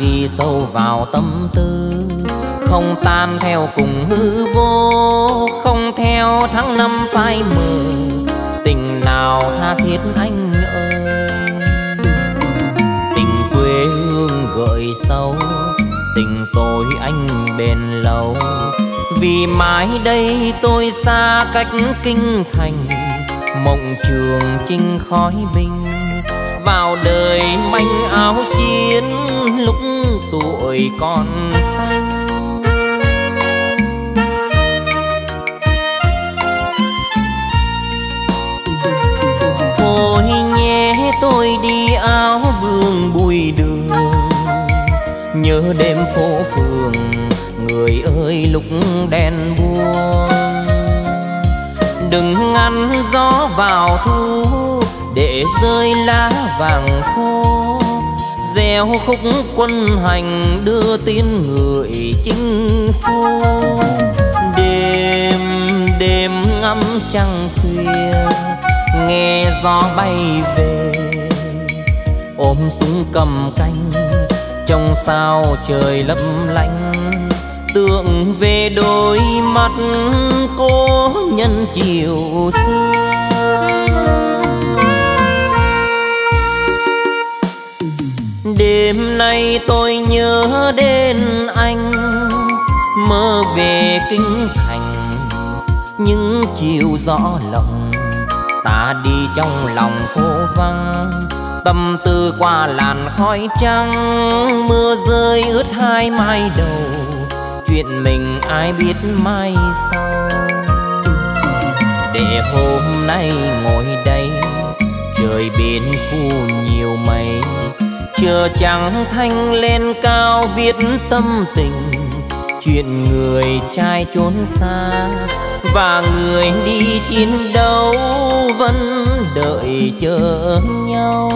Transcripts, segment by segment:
ghi sâu vào tâm tư. Không tan theo cùng hư vô, không theo tháng năm phai mờ. Tình nào tha thiết anh ơi? Tình quê hương gợi sâu, tình tôi anh bền lâu. Vì mãi đây tôi xa cách kinh thành, mộng trường chinh khói binh vào đời manh áo chiến lúc tuổi còn xanh. Thôi nhé, tôi đi áo vương bụi đường. Nhớ đêm phố phường, người ơi, lúc đèn buông. Đừng ngăn gió vào thu, để rơi lá vàng khô gieo khúc quân hành đưa tin người chinh phu. Đêm đêm ngắm trăng khuya, nghe gió bay về, ôm súng cầm canh. Trong sao trời lấp lánh, tưởng về đôi mắt cô nhân chiều xưa. Đêm nay tôi nhớ đến anh, mơ về kinh thành. Những chiều gió lộng, ta đi trong lòng phố vắng. Tâm tư qua làn khói trắng, mưa rơi ướt hai mai đầu. Chuyện mình ai biết mai sau. Để hôm nay ngồi đây, trời biển khu nhiều mây chờ trắng thanh lên cao viết tâm tình, chuyện người trai trốn xa và người đi chiến đấu vẫn đợi chờ nhau.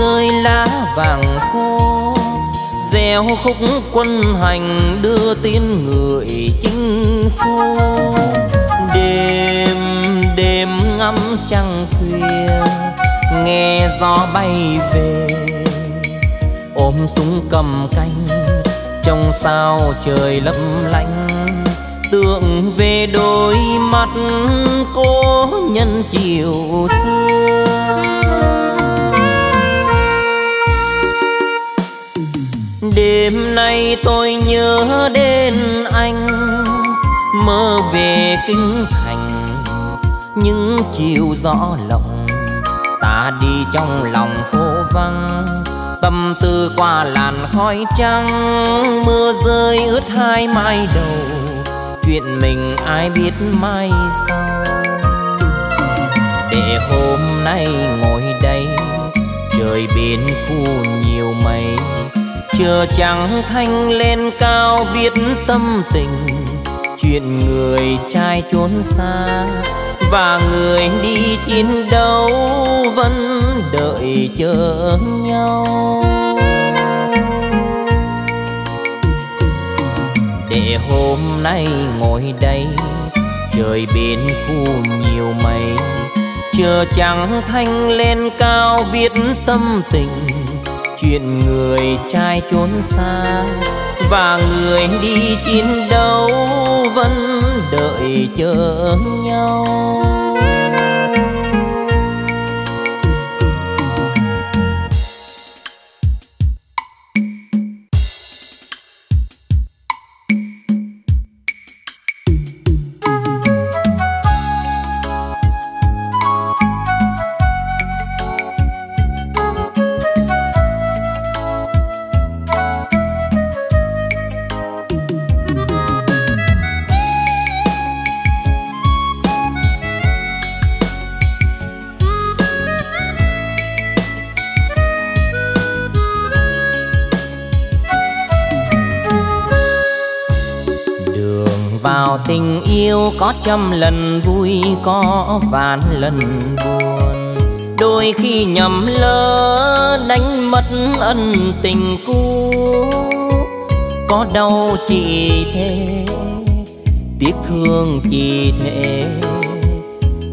Rơi lá vàng khô. Gieo khúc quân hành đưa tin người chinh phu. Đêm đêm ngắm trăng khuya, nghe gió bay về. Ôm súng cầm canh, trong sao trời lấp lánh. Tưởng về đôi mắt cô nhân chiều xưa. Nay tôi nhớ đến anh, mơ về kinh thành. Những chiều gió lộng, ta đi trong lòng phố vắng. Tâm tư qua làn khói trắng, mưa rơi ướt hai mai đầu. Chuyện mình ai biết mai sau. Để hôm nay ngồi đây, trời biển khu nhiều mây chờ trắng thanh lên cao viết tâm tình. Chuyện người trai trốn xa và người đi chiến đấu vẫn đợi chờ nhau. Để hôm nay ngồi đây, trời biển khu nhiều mây. Chờ trắng thanh lên cao viết tâm tình chuyện người trai trốn xa và người đi chiến đấu vẫn đợi chờ nhau. Có trăm lần vui, có vạn lần buồn. Đôi khi nhầm lỡ đánh mất ân tình cũ. Có đau chỉ thế, tiếc thương chỉ thế.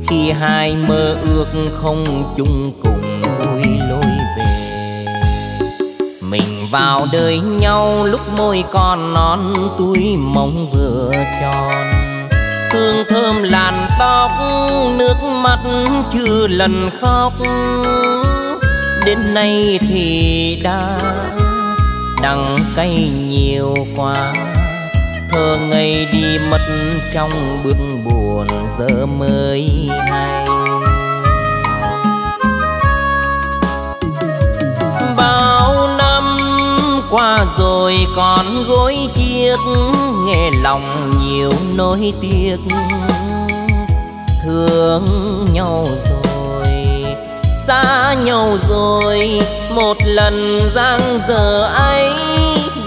Khi hai mơ ước không chung cùng vui lối về. Mình vào đời nhau lúc môi còn non, túi mong vừa tròn hương thơm làn tóc, nước mắt chưa lần khóc. Đến nay thì đã đắng cay nhiều quá. Thơ ngây đi mất trong bước buồn giờ mới hay. Bao qua rồi còn gối chiếc, nghe lòng nhiều nỗi tiếc. Thương nhau rồi, xa nhau rồi, một lần giang giờ ấy,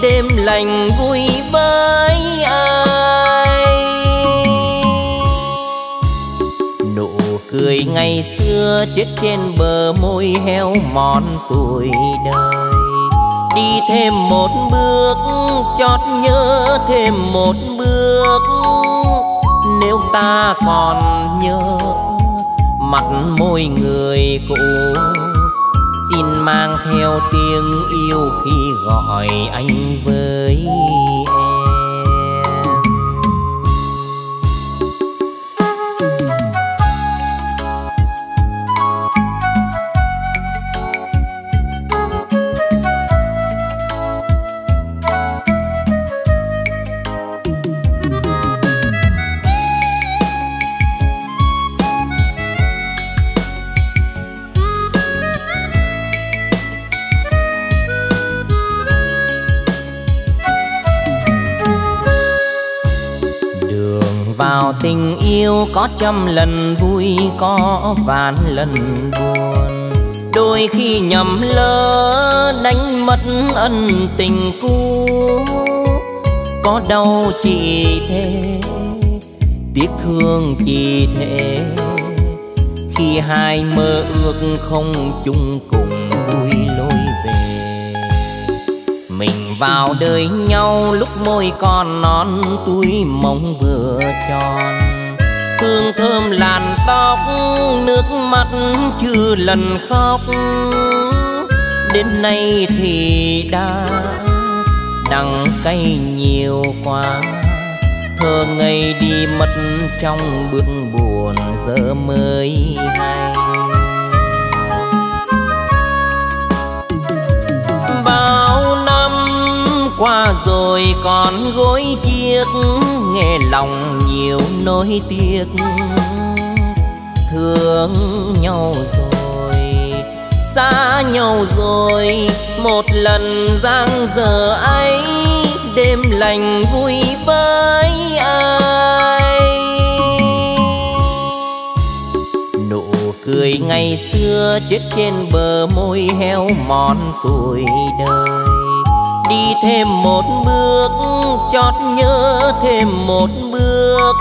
đêm lành vui với ai? Nụ cười ngày xưa chết trên bờ môi heo mòn tuổi đời đi thêm một bước, chót nhớ thêm một bước. Nếu ta còn nhớ mặt môi người cũ, xin mang theo tiếng yêu khi gọi anh với em. Có trăm lần vui, có vạn lần buồn. Đôi khi nhầm lỡ, đánh mất ân tình cũ. Có đau chỉ thế, tiếc thương chỉ thế. Khi hai mơ ước không chung cùng vui lối về. Mình vào đời nhau, lúc môi còn non, túi mong vừa tròn hương thơm làn tóc, nước mắt chưa lần khóc. Đến nay thì đã đắng cay nhiều quá. Thơ ngây đi mất trong bước buồn giờ mới hay. Bao qua rồi còn gối chiếc, nghe lòng nhiều nỗi tiếc. Thương nhau rồi, xa nhau rồi, một lần giang giờ ấy, đêm lành vui với ai? Nụ cười ngày xưa chết trên bờ môi heo mòn tuổi đời đi thêm một bước, chót nhớ thêm một bước.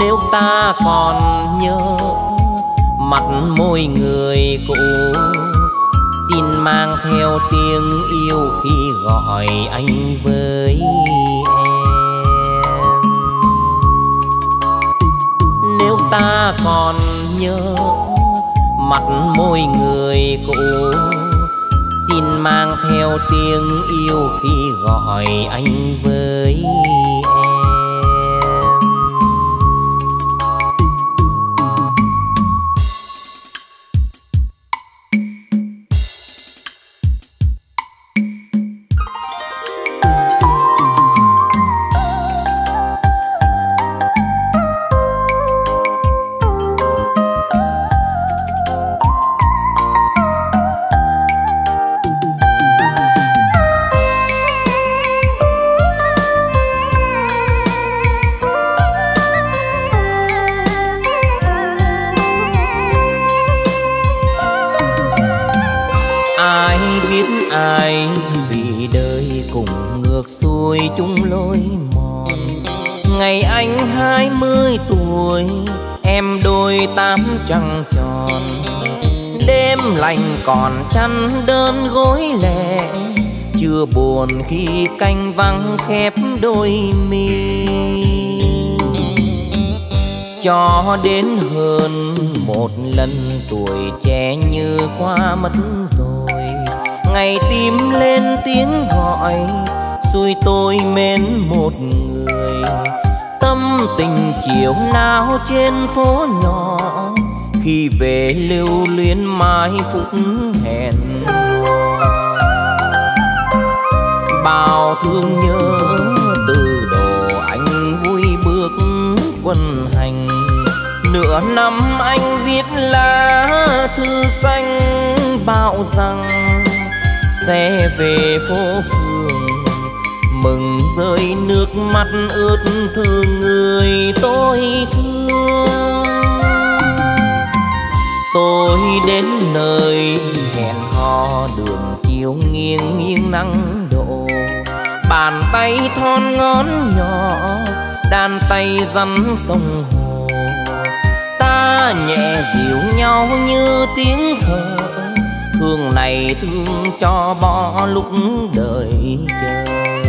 Nếu ta còn nhớ mặt môi người cũ, xin mang theo tiếng yêu khi gọi anh với em. Nếu ta còn nhớ mặt môi người cũ xin mang theo tiếng yêu khi gọi anh với em. Vắng khép đôi mi. Cho đến hơn một lần tuổi trẻ như qua mất rồi, ngày tim lên tiếng gọi, xui tôi mến một người. Tâm tình chiều nao trên phố nhỏ, khi về lưu luyến mãi phút bao thương nhớ từ đồ anh vui bước quân hành. Nửa năm anh viết lá thư xanh bảo rằng sẽ về phố phường, mừng rơi nước mắt ướt thương người tôi thương. Tôi đến nơi hẹn hò, đường chiều nghiêng nghiêng nắng bàn tay thon ngón nhỏ, đàn tay rắn sông hồ. Ta nhẹ dịu nhau như tiếng thở thương này thương cho bỏ lúc đời chờ.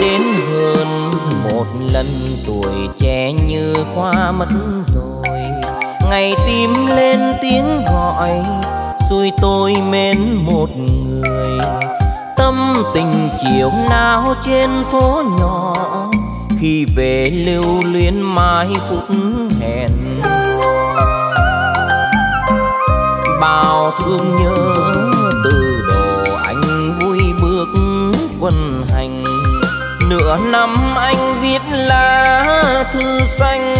Đến hơn một lần, tuổi trẻ như qua mất rồi. Ngày tim lên tiếng gọi, xui tôi mến một người. Tâm tình chiều nào trên phố nhỏ, khi về lưu luyến mãi phút hẹn. Bao thương nhớ từ đồ anh vui bước quân hành nửa năm anh viết lá thư xanh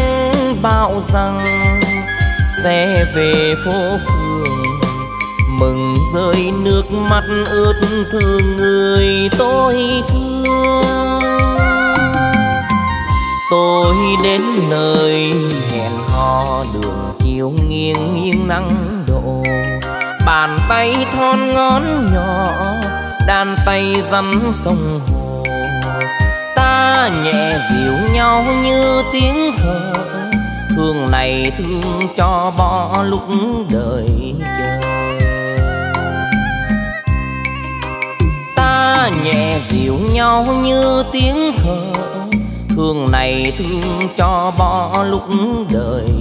bảo rằng sẽ về phố phường, mừng rơi nước mắt ướt thương người tôi thương. Tôi đến nơi hẹn hò, đường chiều nghiêng nghiêng nắng độ bàn tay thon ngón nhỏ, đàn tay rắn sông hồ nhẹ dịu nhau như tiếng thở thương này thương cho bỏ lúc đời chờ. Ta nhẹ dịu nhau như tiếng thở thương này thương cho bỏ lúc đời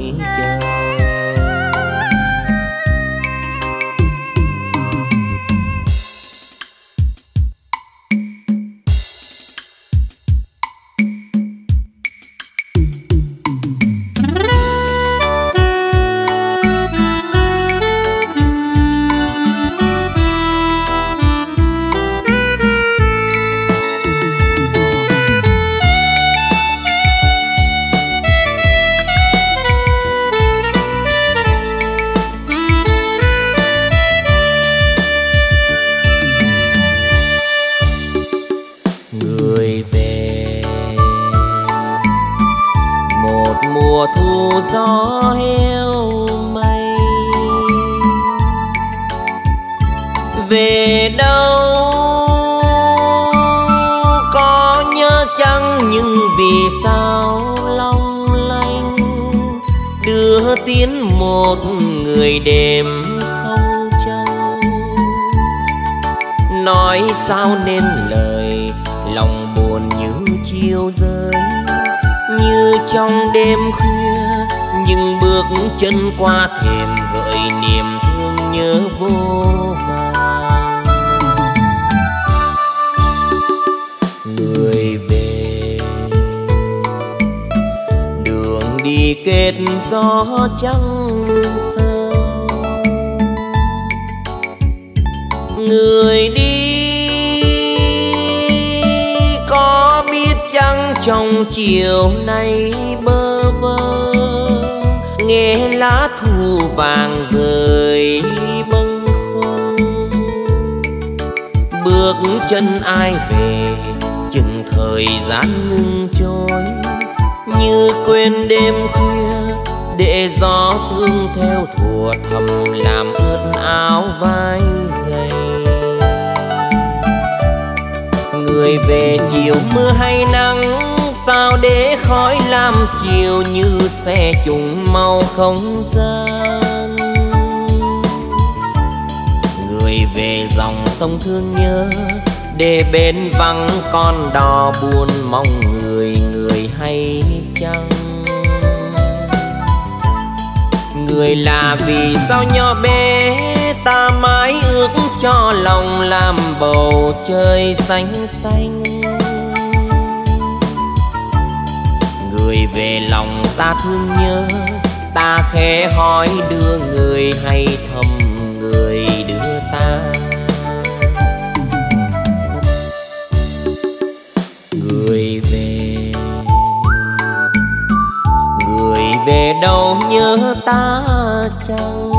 vắng, con đò buồn mong người người hay chăng? Người là vì sao nhỏ bé ta mãi ước cho lòng làm bầu trời xanh xanh? Người về lòng ta thương nhớ, ta khẽ hỏi đưa người hay thầm người đưa ta? Đâu nhớ ta chăng?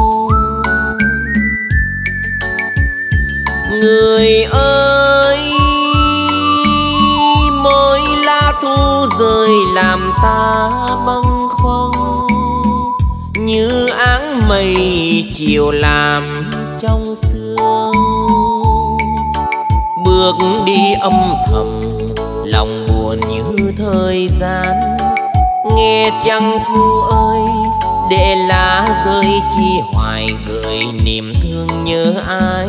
Người ơi, mỗi lá thu rơi làm ta bâng khuâng. Như áng mây chiều làm trong sương. Bước đi âm thầm, lòng buồn như thời gian nghe chăng thu ơi để lá rơi chi hoài gợi niềm thương nhớ ai?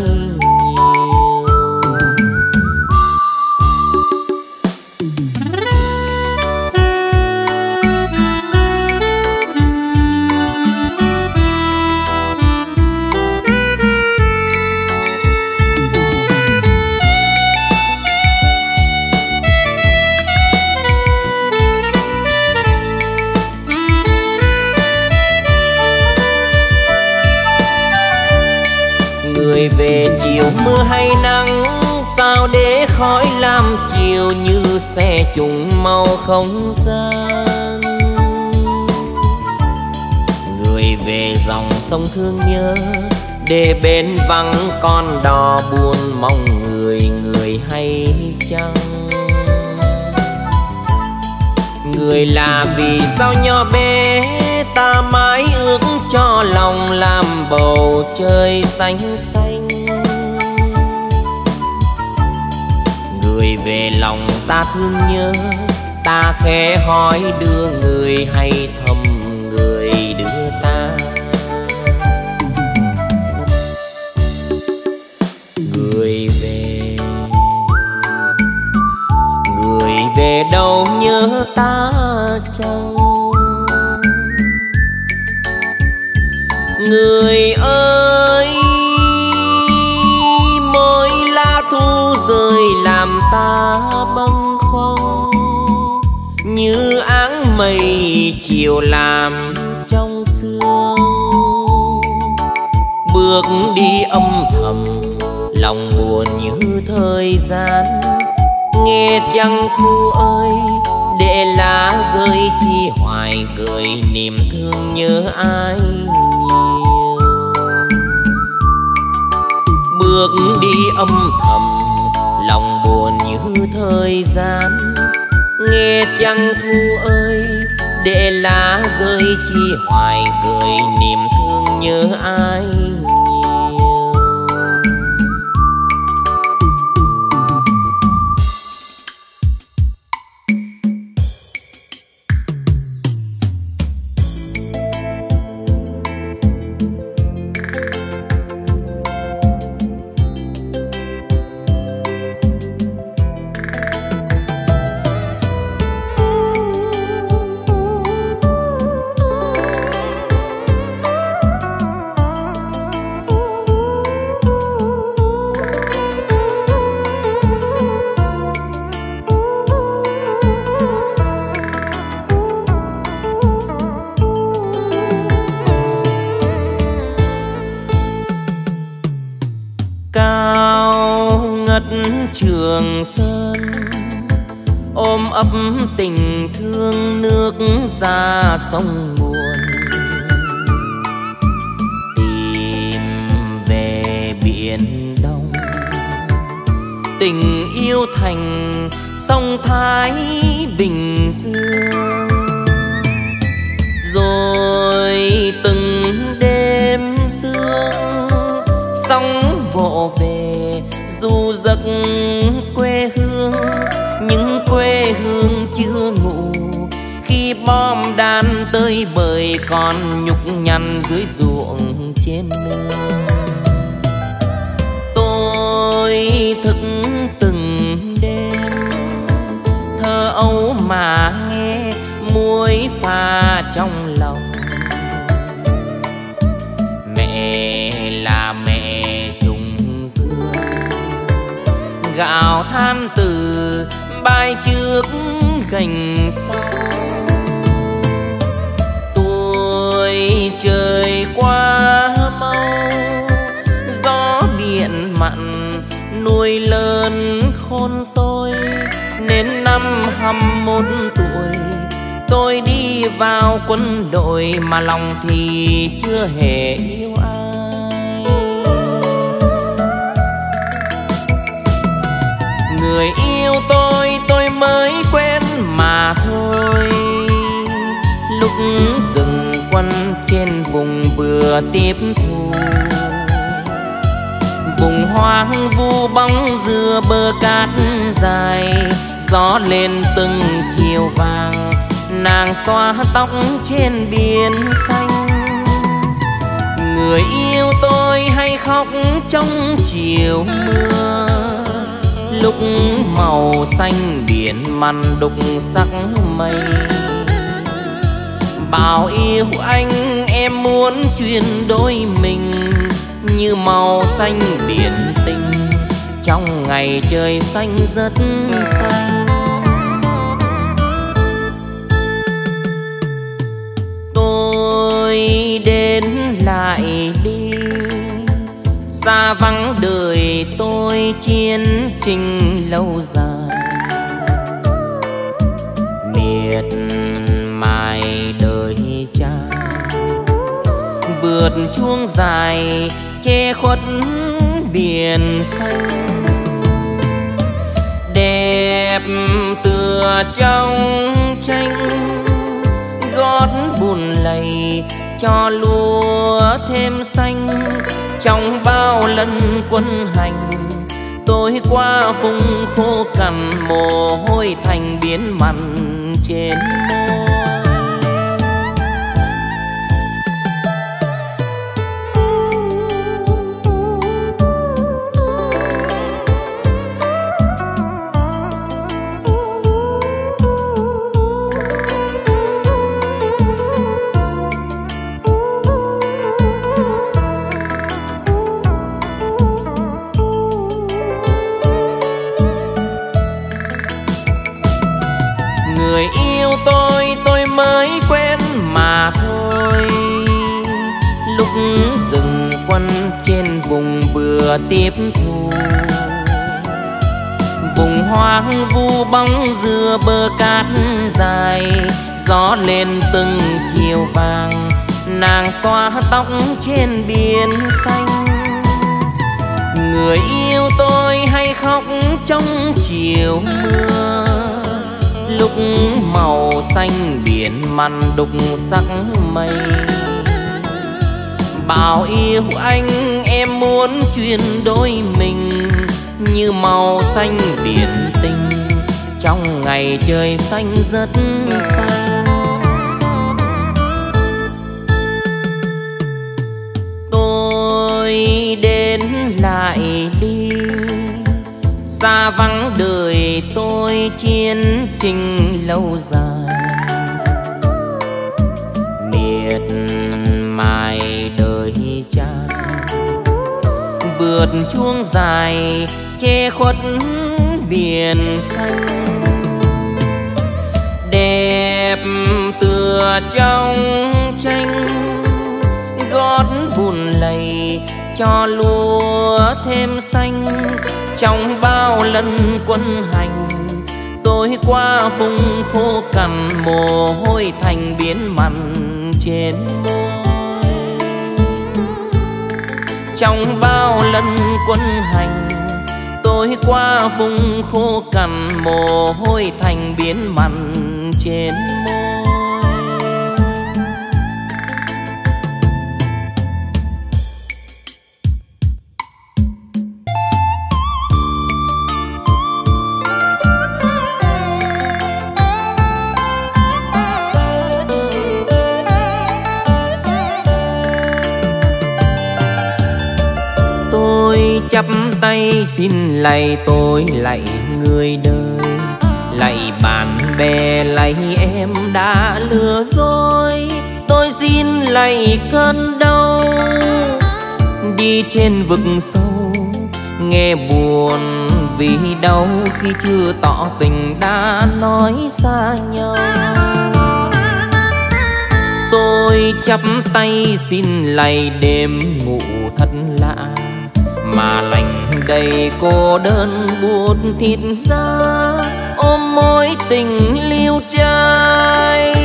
Người về chiều mưa hay nắng, sao để khói làm chiều như xe trùng màu không gian? Người về dòng sông thương nhớ, để bên vắng con đò buồn mong người người hay chăng? Người là vì sao nho bé, ta mãi ước cho lòng làm bầu trời xanh xanh người về lòng ta thương nhớ. Ta khẽ hỏi đưa người hay thầm người đưa ta. Người về người về đâu nhớ ta chăng? Người chiều làm trong sương bước đi âm thầm, lòng buồn như thời gian. Nghe chăng thu ơi, để lá rơi chi hoài cười niềm thương nhớ ai nhiều. Bước đi âm thầm, lòng buồn như thời gian. Nghe chăng thu ơi để lá rơi chi hoài gợi niềm thương nhớ ai? Ôm ấp tình thương nước ra sông nguồn tìm về biển đông. Tình yêu thành sông thái bình dương. Rồi từng đêm sương, sóng vỗ về, du giấc chơi bời còn nhục nhằn dưới ruộng trên nương. Tôi thức từng đêm, thơ âu mà nghe muối pha trong lòng. Mẹ là mẹ trùng dương, gạo than từ bay trước gành tôi đi vào quân đội mà lòng thì chưa hề yêu ai. Người yêu tôi tôi mới quen mà thôi. Lúc dừng quân trên vùng vừa tiếp thu. Vùng hoang vu bóng dừa bờ cát dài, gió lên từng chiều vàng nàng xoa tóc trên biển xanh. Người yêu tôi hay khóc trong chiều mưa, lúc màu xanh biển mặn đục sắc mây. Bảo yêu anh, em muốn chuyển đôi mình như màu xanh biển tình. Trong ngày trời xanh rất xa đi. Xa vắng đời tôi chiến trình lâu dài. Miệt mài đời cha. Vượt chuông dài che khuất biển xanh. Đẹp tựa trong tranh, gót bùn lầy cho lúa thêm xanh. Trong bao lần quân hành, tôi qua vùng khô cằn, mồ hôi thành biến mặn trên môi. Vừa tiếp thu. Vùng hoang vu bóng dừa bờ cát dài, gió lên từng chiều vàng, nàng xoa tóc trên biển xanh. Người yêu tôi hay khóc trong chiều mưa, lúc màu xanh biển mặn đục sắc mây. Bảo yêu anh em muốn Chuyên đôi mình như màu xanh biển tình. Trong ngày trời xanh rất xanh tôi đến lại đi. Xa vắng đời tôi chiến trình lâu dài. Vượt chuông dài, che khuất biển xanh. Đẹp tựa trong tranh, gót bùn lầy cho lúa thêm xanh. Trong bao lần quân hành, tôi qua vùng khô cằn mồ hôi thành biến mặn trên môi. Trong bao lần quân hành. Tôi qua vùng khô cằn mồ hôi thành biến mặn trên chắp tay xin lạy tôi, lạy người đời. Lạy bạn bè, lạy em đã lừa dối. Tôi xin lạy cơn đau. Đi trên vực sâu, nghe buồn vì đau khi chưa tỏ tình đã nói xa nhau. Tôi chắp tay xin lạy đêm ngủ thật lạ mà lành đầy cô đơn buốt thịt ra ôm mối tình liêu trai,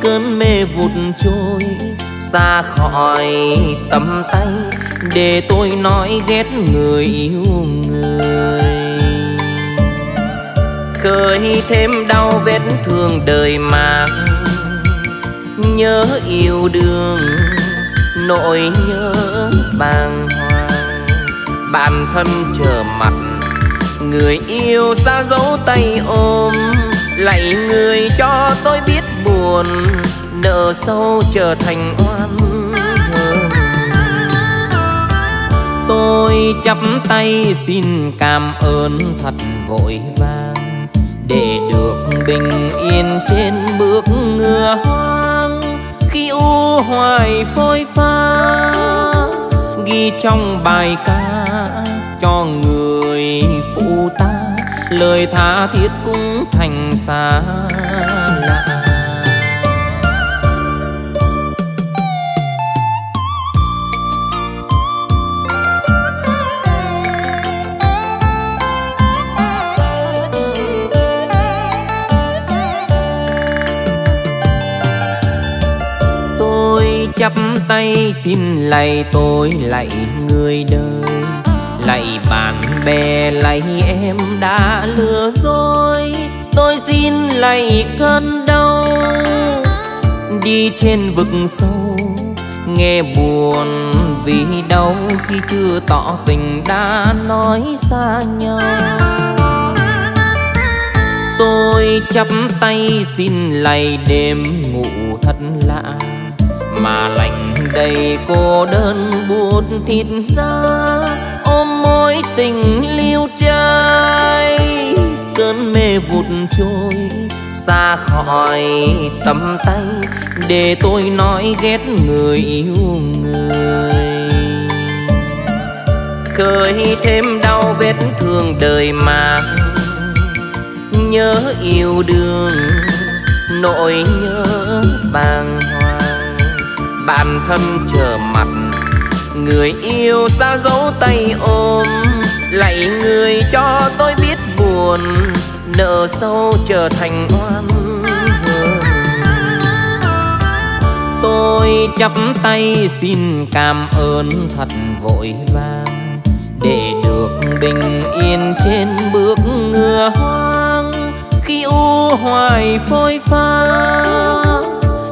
cơn mê vụt trôi xa khỏi tầm tay. Để tôi nói ghét người yêu người. Khơi thêm đau vết thương đời mà nhớ yêu đương nỗi nhớ bằng bạn thân chờ mặt. Người yêu xa dấu tay ôm, lạy người cho tôi biết buồn, nợ sâu trở thành oan hờn. Tôi chắp tay xin cảm ơn thật vội vàng để được bình yên trên bước ngựa hoang. Khi u hoài phôi pha, ghi trong bài ca cho người phụ ta lời tha thiết cũng thành xa lạ. Tôi chắp tay xin lạy tôi lạy người đời bạn bè lạy em đã lừa dối. Tôi xin lạy cơn đau. Đi trên vực sâu, nghe buồn vì đau khi chưa tỏ tình đã nói xa nhau. Tôi chắp tay xin lạy đêm ngủ thật lạ. Mà lạnh đầy cô đơn buốt thịt ra tình liêu trai. Cơn mê vụt trôi xa khỏi tầm tay, để tôi nói ghét người yêu người. Khơi thêm đau vết thương đời mà nhớ yêu đương nỗi nhớ bàng hoàng. Bạn thân chờ mặt, người yêu xa dấu tay ôm lạy người cho tôi biết buồn, nợ sâu trở thành oan hờn. Tôi chắp tay xin cảm ơn thật vội vàng để được bình yên trên bước ngựa hoang. Khi u hoài phôi pha,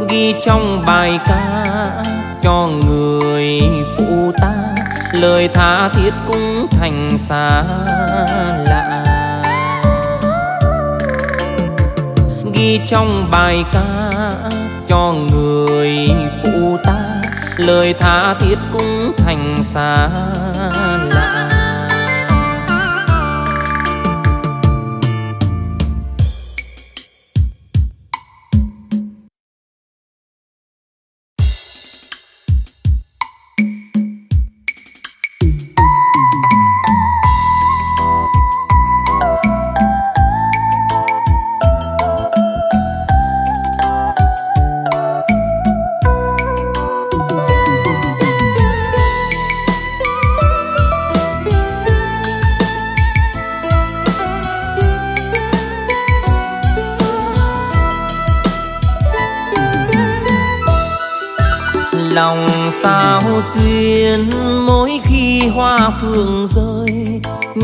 ghi trong bài ca cho người phụ ta lời tha thiết cũng thành xa lạ. Ghi trong bài ca cho người phụ ta, lời tha thiết cũng thành xa lạ.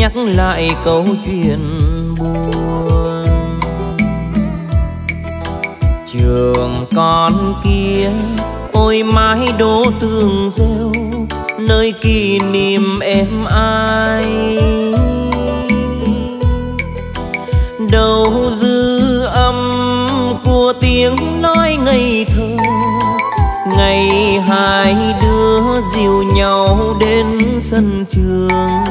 Nhắc lại câu chuyện buồn. Trường con kia, ôi mái đố tường rêu, nơi kỷ niệm em ai? Đầu dư âm của tiếng nói ngây thơ, ngày hai đứa dìu nhau đến sân trường.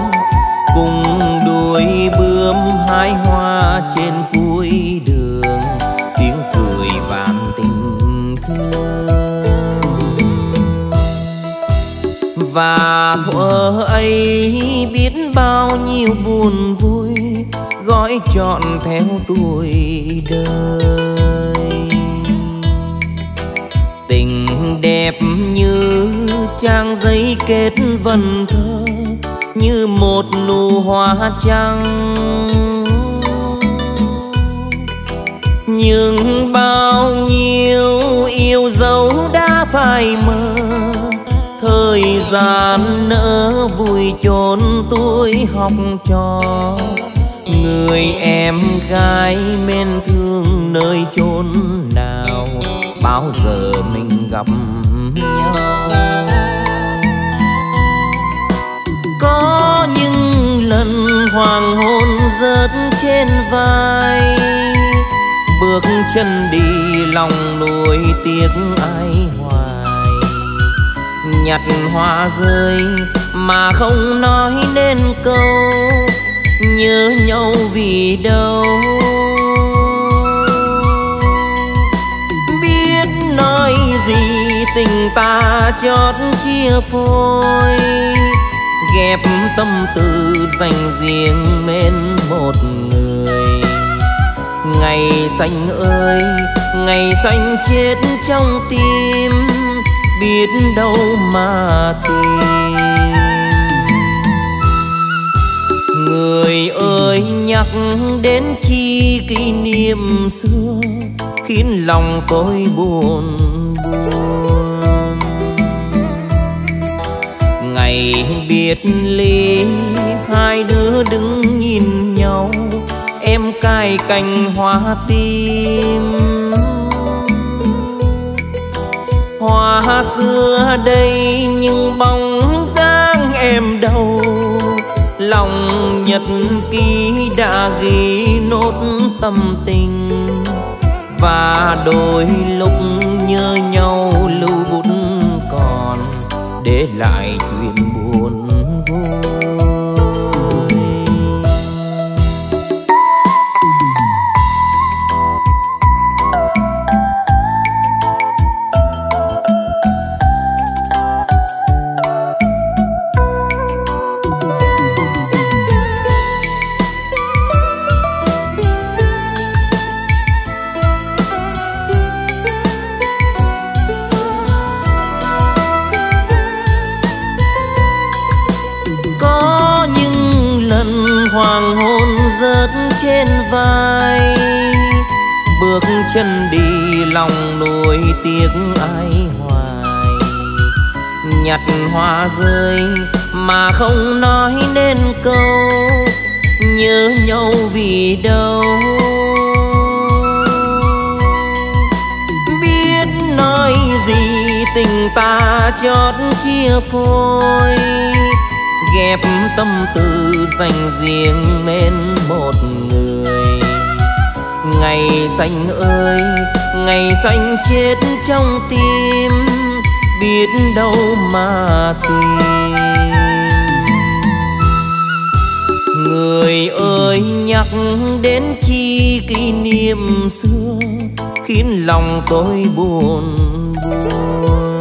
Dõi trọn theo tuổi đời. Tình đẹp như trang giấy kết vần thơ, như một nụ hoa trắng. Nhưng bao nhiêu yêu dấu đã phai mờ, thời gian nỡ vui chốn tuổi học trò người em gái men thương nơi chốn nào, bao giờ mình gặp nhau? Có những lần hoàng hôn rớt trên vai, bước chân đi lòng nuối tiếc ai hoài. Nhặt hoa rơi mà không nói nên câu nhớ nhau vì đâu? Biết nói gì tình ta chót chia phôi, ghép tâm tư dành riêng bên một người. Ngày xanh ơi, ngày xanh chết trong tim, biết đâu mà tìm người ơi, nhắc đến chi kỷ niệm xưa, khiến lòng tôi buồn buồn. Ngày biệt ly, hai đứa đứng nhìn nhau, em cài cành hoa tim. Hoa xưa đây, nhưng bóng dáng em đâu, lòng nhật ký đã ghi nốt tâm tình. Và đôi lúc nhớ nhau lưu bút còn để lại chân đi, lòng nuối tiếc ai hoài. Nhặt hoa rơi mà không nói nên câu, nhớ nhau vì đâu? Biết nói gì tình ta chót chia phôi, ghép tâm tư dành riêng bên một người ngày xanh ơi, ngày xanh chết trong tim, biết đâu mà tìm. Người ơi, nhắc đến chi kỷ niệm xưa, khiến lòng tôi buồn buồn.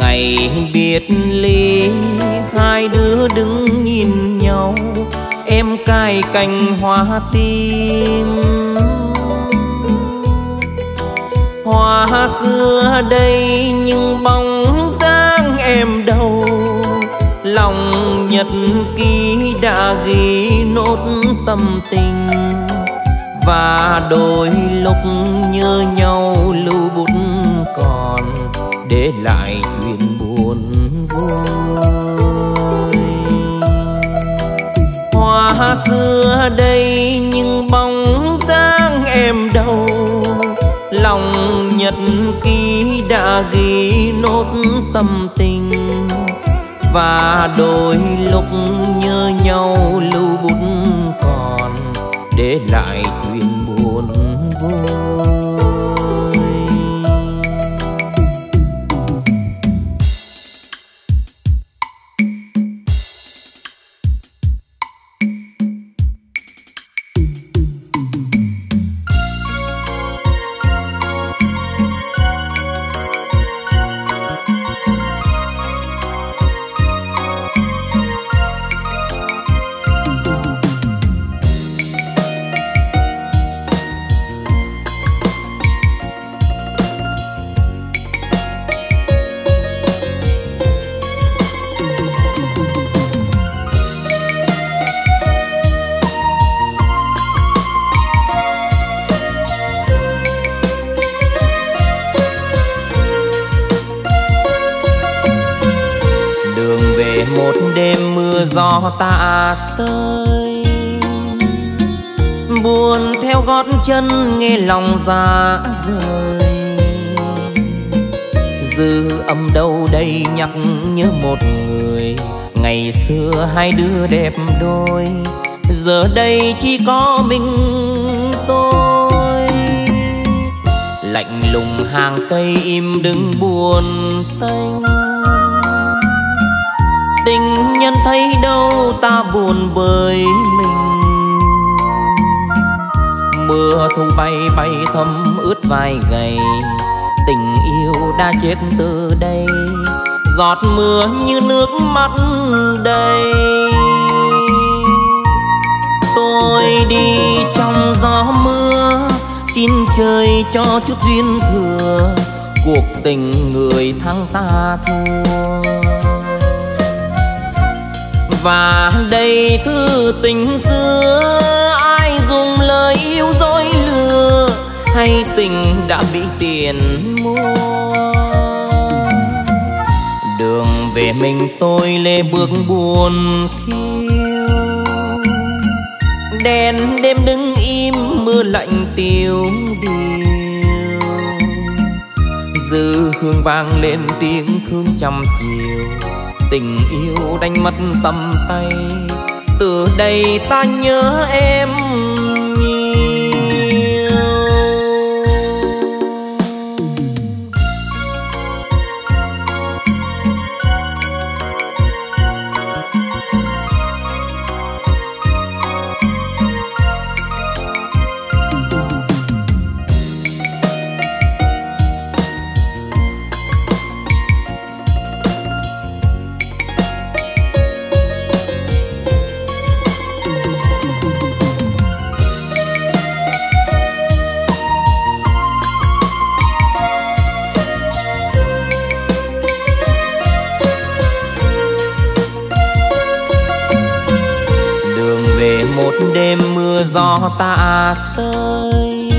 Ngày biệt ly, hai đứa đứng nhìn nhau cài cành hoa tim. Hoa xưa đây nhưng bóng dáng em đâu. Lòng nhật ký đã ghi nốt tâm tình. Và đôi lúc nhớ nhau lưu bút còn để lại chuyện buồn vui xưa đây nhưng bóng dáng em đâu. Lòng nhật ký đã ghi nốt tâm tình và đôi lúc nhớ nhau lưu bút còn để lại chuyện lòng ra rời dư âm đâu đây nhắc nhớ một người. Ngày xưa hai đứa đẹp đôi, giờ đây chỉ có mình tôi. Lạnh lùng hàng cây im đứng buồn tênh. Tình nhân thấy đâu ta buồn với mình mưa thu bay bay thấm ướt vai gầy. Tình yêu đã chết từ đây, giọt mưa như nước mắt đầy. Tôi đi trong gió mưa, xin trời cho chút duyên thừa. Cuộc tình người thắng ta thua. Và đây thư tình xưa. Hay tình đã bị tiền mua? Đường về mình tôi lê bước buồn thiêu. Đèn đêm đứng im, mưa lạnh tiêu điều. Dư hương vang lên tiếng thương trăm chiều. Tình yêu đánh mất tầm tay. Từ đây ta nhớ em tạ tới.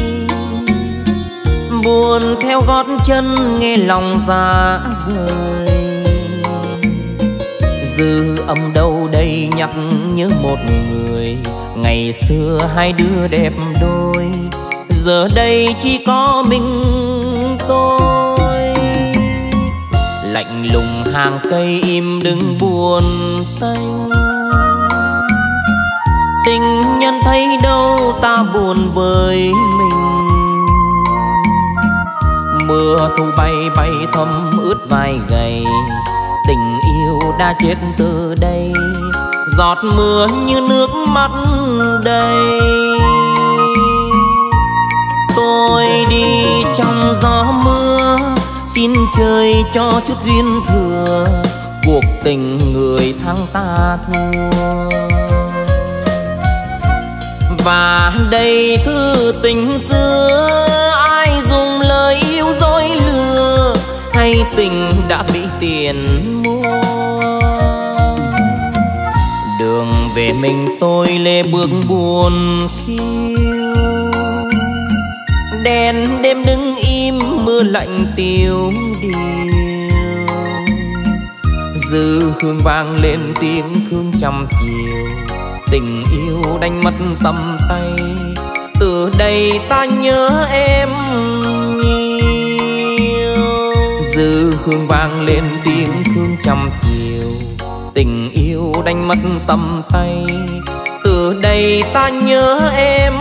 Buồn theo gót chân nghe lòng ra rời dư âm đâu đây nhắc nhớ một người. Ngày xưa hai đứa đẹp đôi, giờ đây chỉ có mình tôi. Lạnh lùng hàng cây im đứng buồn tênh nhân thấy đâu ta buồn với mình. Mưa thu bay bay thấm ướt vai gầy. Tình yêu đã chết từ đây. Giọt mưa như nước mắt đầy. Tôi đi trong gió mưa, xin trời cho chút duyên thừa. Cuộc tình người thắng ta thua và đây thư tình xưa. Ai dùng lời yêu dối lừa, hay tình đã bị tiền mua? Đường về mình tôi lê bước buồn khiêu đèn đêm đứng im, mưa lạnh tiêu điều. Dư hương vang lên tiếng thương trăm chiều tình yêu đánh mất tầm tay. Từ đây ta nhớ em nhiều. Dư hương vang lên tiếng thương trăm chiều. Tình yêu đánh mất tầm tay. Từ đây ta nhớ em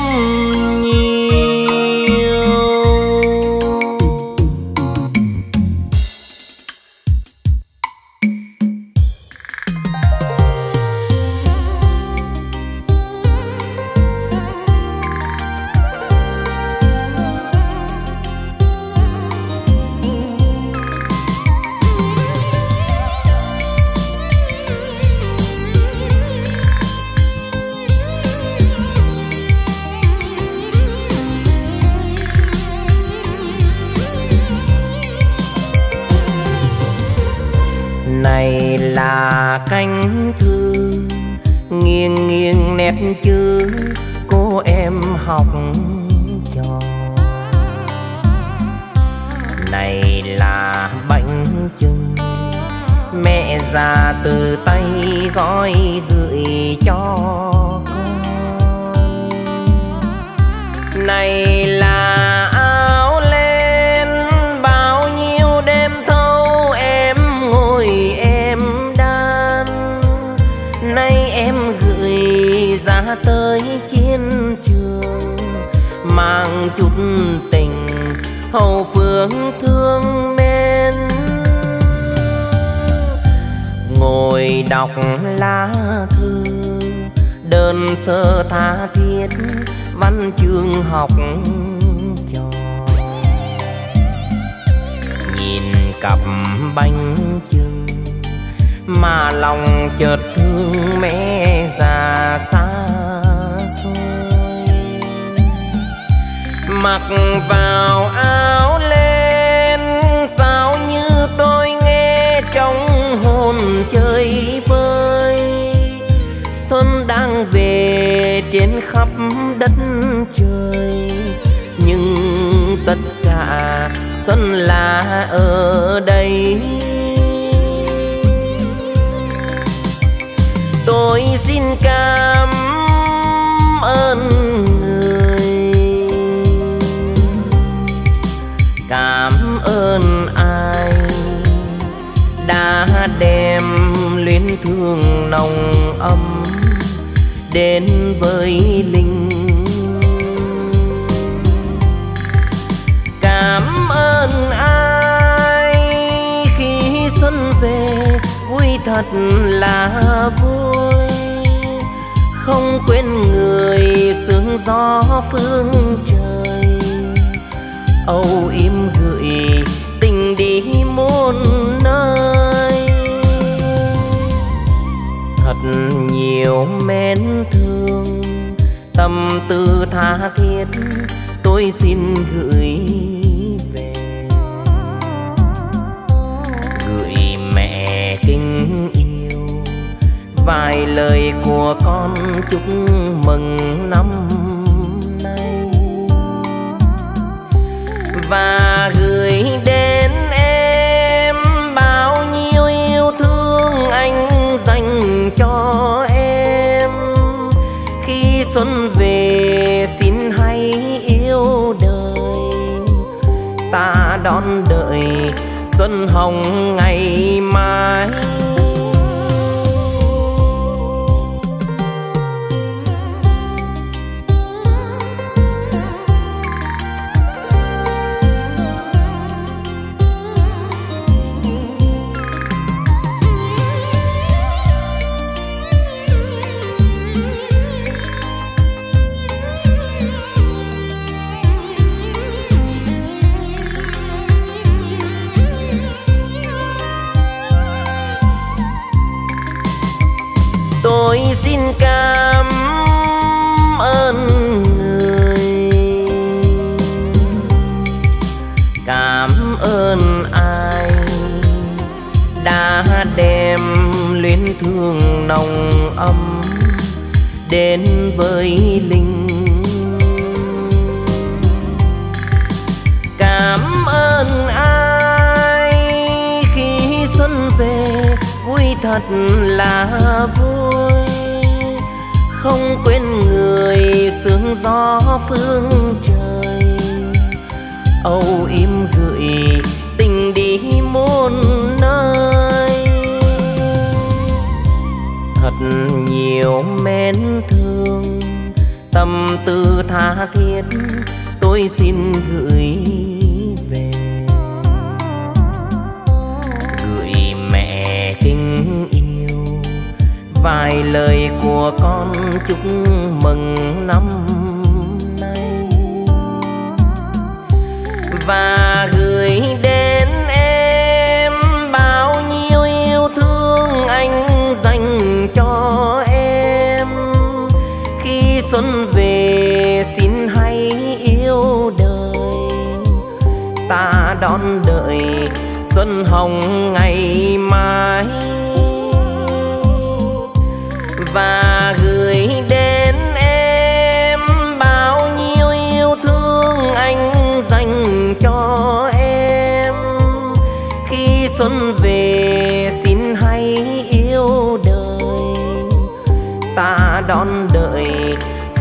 là canh thư nghiêng nghiêng nét chữ cô em học trò. Này là bánh chưng, mẹ già từ tay gói gửi cho con. Này là Hầu phương thương men ngồi đọc lá thư, đơn sơ tha thiết, văn chương học trò. Nhìn cặp bánh chưng mà lòng chợt thương mẹ già xa. Mặc vào áo lên sao như tôi nghe trong hồn chơi vơi. Xuân đang về trên khắp đất trời, nhưng tất cả xuân là ở đây. Tôi xin cảm ơn hương nồng ấm đến với linh cảm ơn ai khi xuân về, vui thật là vui. Không quên người, sương gió phương trời. Âu im gửi tình đi muôn nhiều mến thương. Tâm tư tha thiết tôi xin gửi về. Gửi mẹ kinh yêu, vài lời của con chúc mừng năm nay. Và gửi đến hồng ngày mai. nồng ấm đến với linh cảm ơn ai khi xuân về, vui thật là vui. Không quên người, sương gió phương trời. Âu im gửi nén thương. Tâm tư tha thiết, tôi xin gửi về. Gửi mẹ kính yêu, vài lời của con chúc mừng năm nay. Và gửi đến xuân về xin hãy yêu đời. Ta đón đợi xuân hồng ngày mai.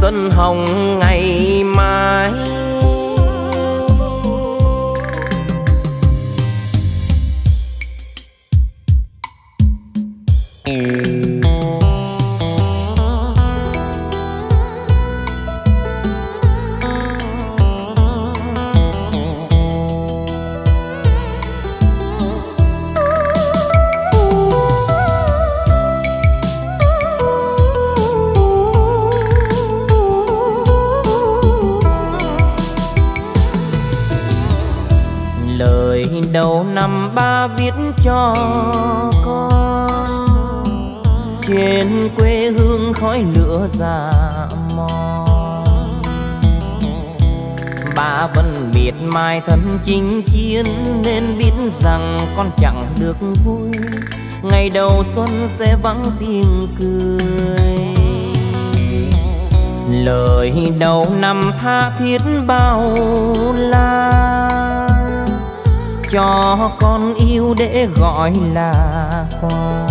Xuân hồng ngày mai. Cho con. Trên quê hương khói lửa già mòn. Ba vẫn miệt mài thân chinh chiến, nên biết rằng con chẳng được vui. Ngày đầu xuân sẽ vắng tiếng cười. Lời đầu năm tha thiết bao la, cho con yêu để gọi là quà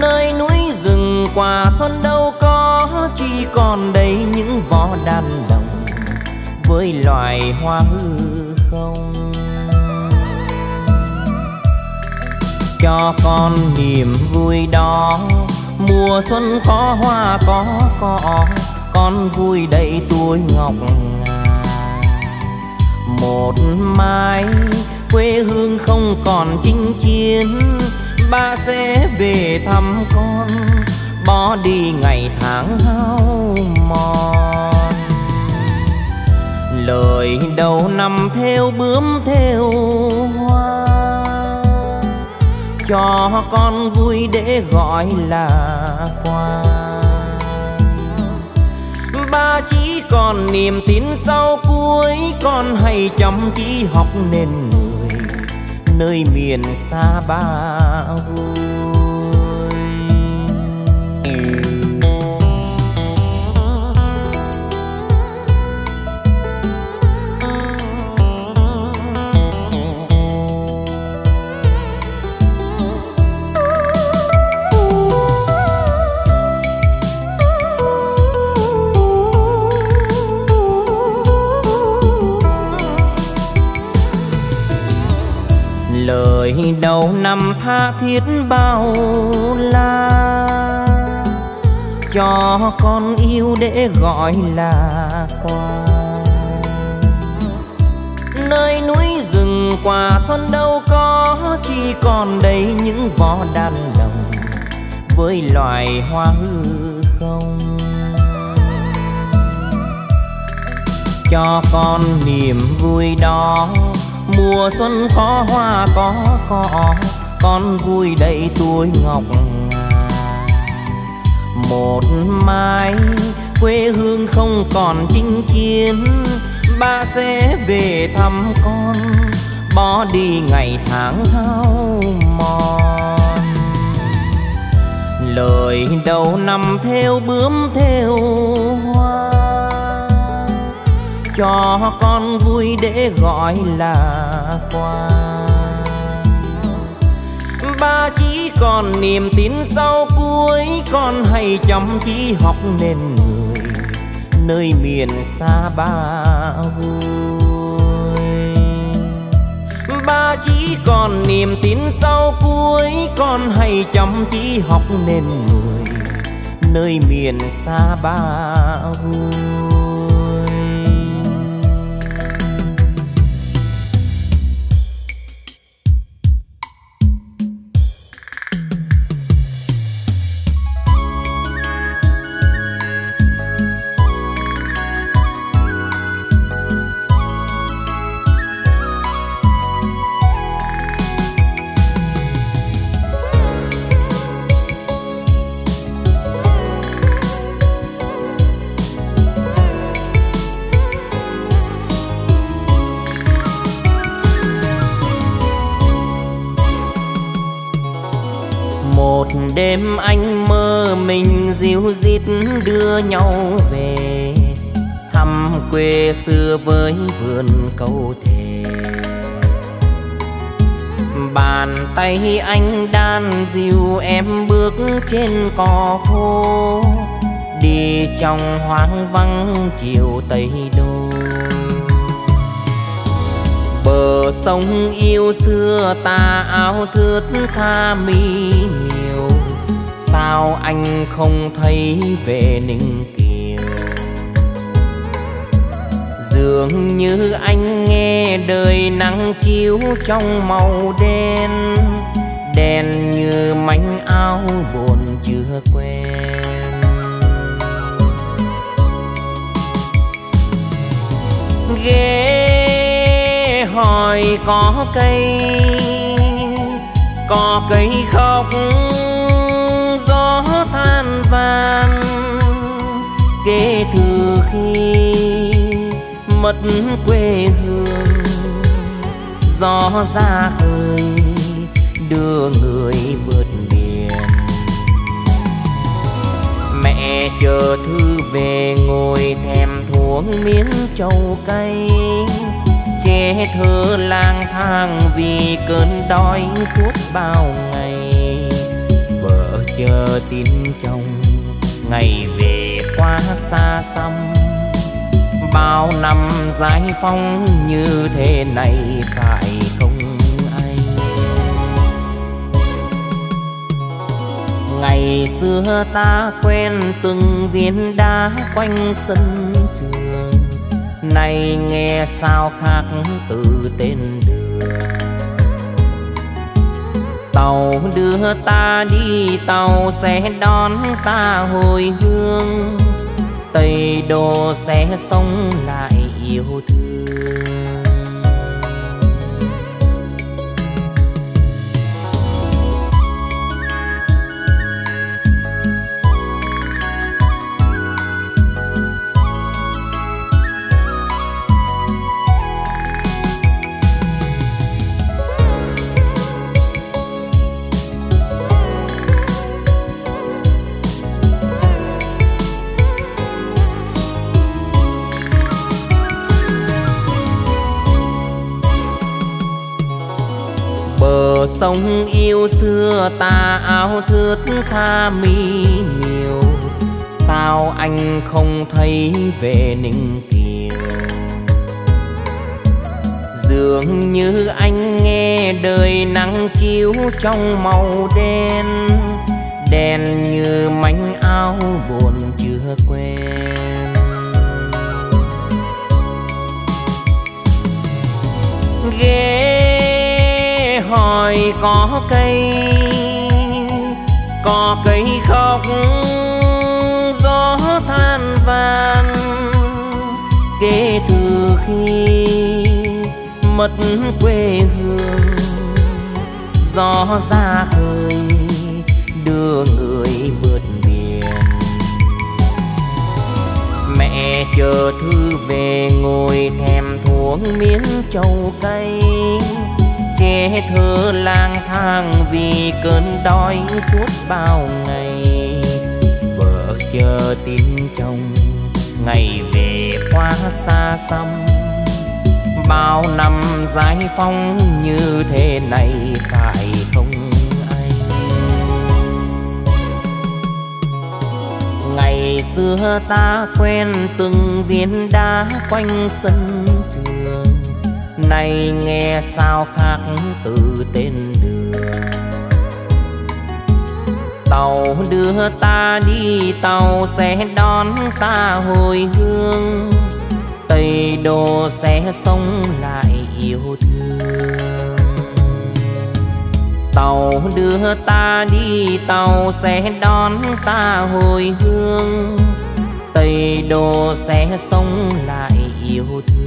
nơi núi rừng quà xuân đâu có, chỉ còn đây những vỏ đàn đồng với loài hoa hư không. Cho con niềm vui đó, mùa xuân có hoa có cỏ, con vui đầy tuổi ngọc một mai quê hương không còn chinh chiến. Ba sẽ về thăm con, bỏ đi ngày tháng hao mòn. Lời đầu năm theo bướm theo hoa, cho con vui để gọi là còn niềm tin sau cuối, con hãy chăm chỉ học nên người, nơi miền xa ba vui lời đầu năm tha thiết bao la. Cho con yêu để gọi là quà. Nơi núi rừng quả xuân đâu có, chỉ còn đây những vó đàn đồng với loài hoa hư không. Cho con niềm vui đó mùa xuân có hoa, có cỏ, con vui đầy tuổi ngọc một mai quê hương không còn chinh chiến, ba sẽ về thăm con, bỏ đi ngày tháng hao mòn. Lời đầu năm theo bướm theo hoa cho con vui để gọi là quà ba chỉ còn niềm tin sau cuối, con hãy chăm chỉ học nên người, nơi miền xa ba vui. Ba chỉ còn niềm tin sau cuối, con hãy chăm chỉ học nên người, nơi miền xa ba vui. Đưa nhau về, thăm quê xưa với vườn câu thề. Bàn tay anh đan dìu em bước trên cỏ khô, đi trong hoang vắng chiều tây đô. Bờ sông yêu xưa ta áo thướt tha mi sao anh không thấy về ninh kiều? Dường như anh nghe đời nắng chiếu trong màu đen đen như mảnh áo buồn chưa quen. Ghé hỏi có cây có cây khóc vang. Van kể từ khi mất quê hương, gió ra khơi đưa người vượt biển. Mẹ chờ thư về ngồi thèm thuốc miếng trầu cay, che thơ lang thang vì cơn đói suốt bao ngày chờ tin chồng. Ngày về quá xa xăm, bao năm giải phóng như thế này phải không anh? Ngày xưa ta quen từng viên đá quanh sân trường. Nay nghe sao khác từ tên đường tàu đưa ta đi tàu, sẽ đón ta hồi hương. Tây đồ sẽ sống lại yêu thương. Sông yêu xưa ta áo thướt tha mi miều. Sao anh không thấy về ninh kiều? Dường như anh nghe đời nắng chiếu trong màu đen. Đen như mảnh áo buồn chưa quen. Ghé hỏi có cây có cây khóc, gió than van kể từ khi mất quê hương, gió ra khơi đưa người vượt biển. Mẹ chờ thư về ngồi thèm thuốc miếng trầu cay trẻ thơ lang thang vì cơn đói suốt bao ngày. Vợ chờ tin chồng, ngày về quá xa xăm. Bao năm giải phóng như thế này, phải không anh? Ngày xưa ta quen từng viên đá quanh sân trường. Nay nghe sao khác từ tên đường. Tàu đưa ta đi, tàu sẽ đón ta hồi hương. Tây đồ sẽ sống lại yêu thương. Tàu đưa ta đi, tàu sẽ đón ta hồi hương. Tây đồ sẽ sống lại yêu thương.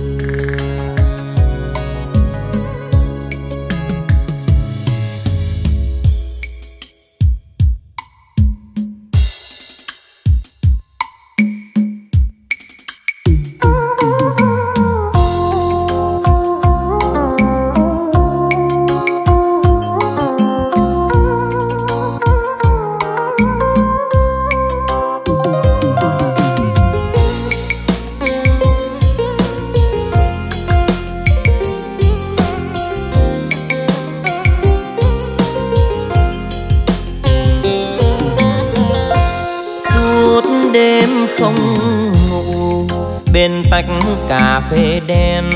Cà phê đen,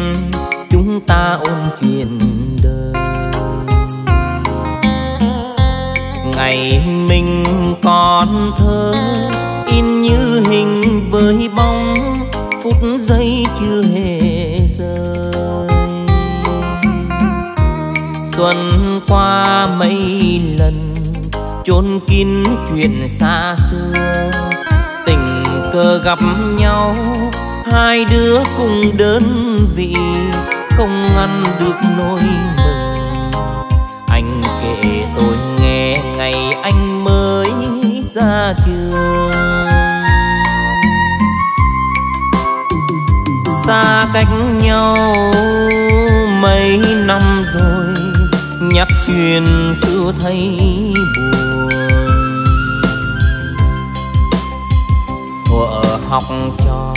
chúng ta ôn chuyện đời. Ngày mình còn thơ, in như hình với bóng, phút giây chưa hề rơi xuân qua mấy lần, chôn kín chuyện xa xưa. Tình cờ gặp nhau hai đứa cùng đơn vị không ngăn được nỗi mừng. Anh kể tôi nghe ngày anh mới ra trường. Xa cách nhau mấy năm rồi, nhắc chuyện xưa thấy buồn. Thuở học trò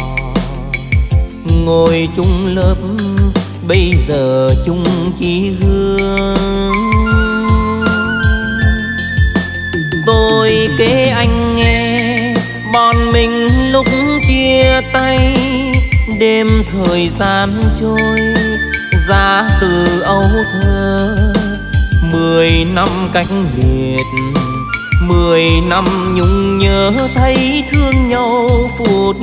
ngồi chung lớp, bây giờ chung chí hương tôi kể anh nghe, bọn mình lúc chia tay, đêm thời gian trôi ra từ âu thơ. Mười năm cách biệt, mười năm nhung nhớ thấy thương nhau phút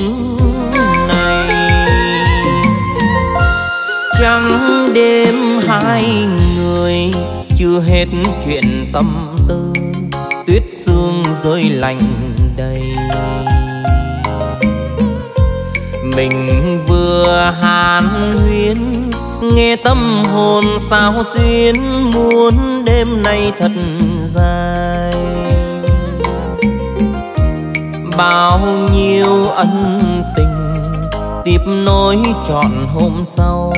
trắng đêm hai người, chưa hết chuyện tâm tư, tuyết sương rơi lạnh đầy. Mình vừa hàn huyên, nghe tâm hồn sao xuyên muốn đêm nay thật dài. Bao nhiêu ân tiếp nối trọn hôm sau.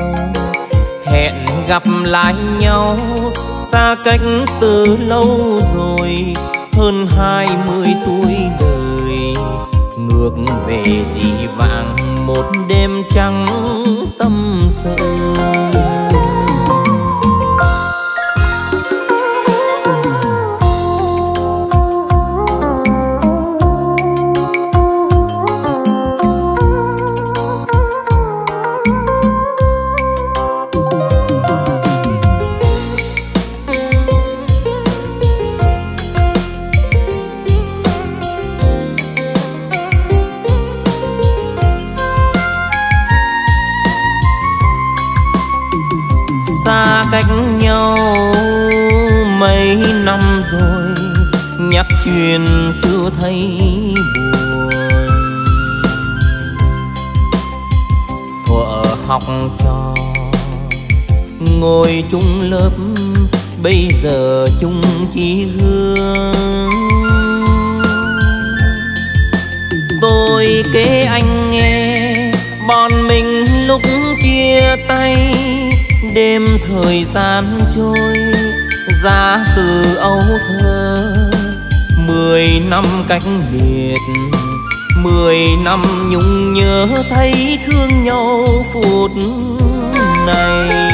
Hẹn gặp lại nhau xa cách từ lâu rồi. Hơn hai mươi tuổi đời, ngược về dị vàng một đêm trắng tâm sự. Chuyện xưa thấy buồn. Thuở học trò, ngồi chung lớp, bây giờ chung chí hương tôi kể anh nghe, bọn mình lúc chia tay, đêm thời gian trôi ra từ âu thơ mười năm cách biệt, mười năm nhung nhớ thấy thương nhau phút này.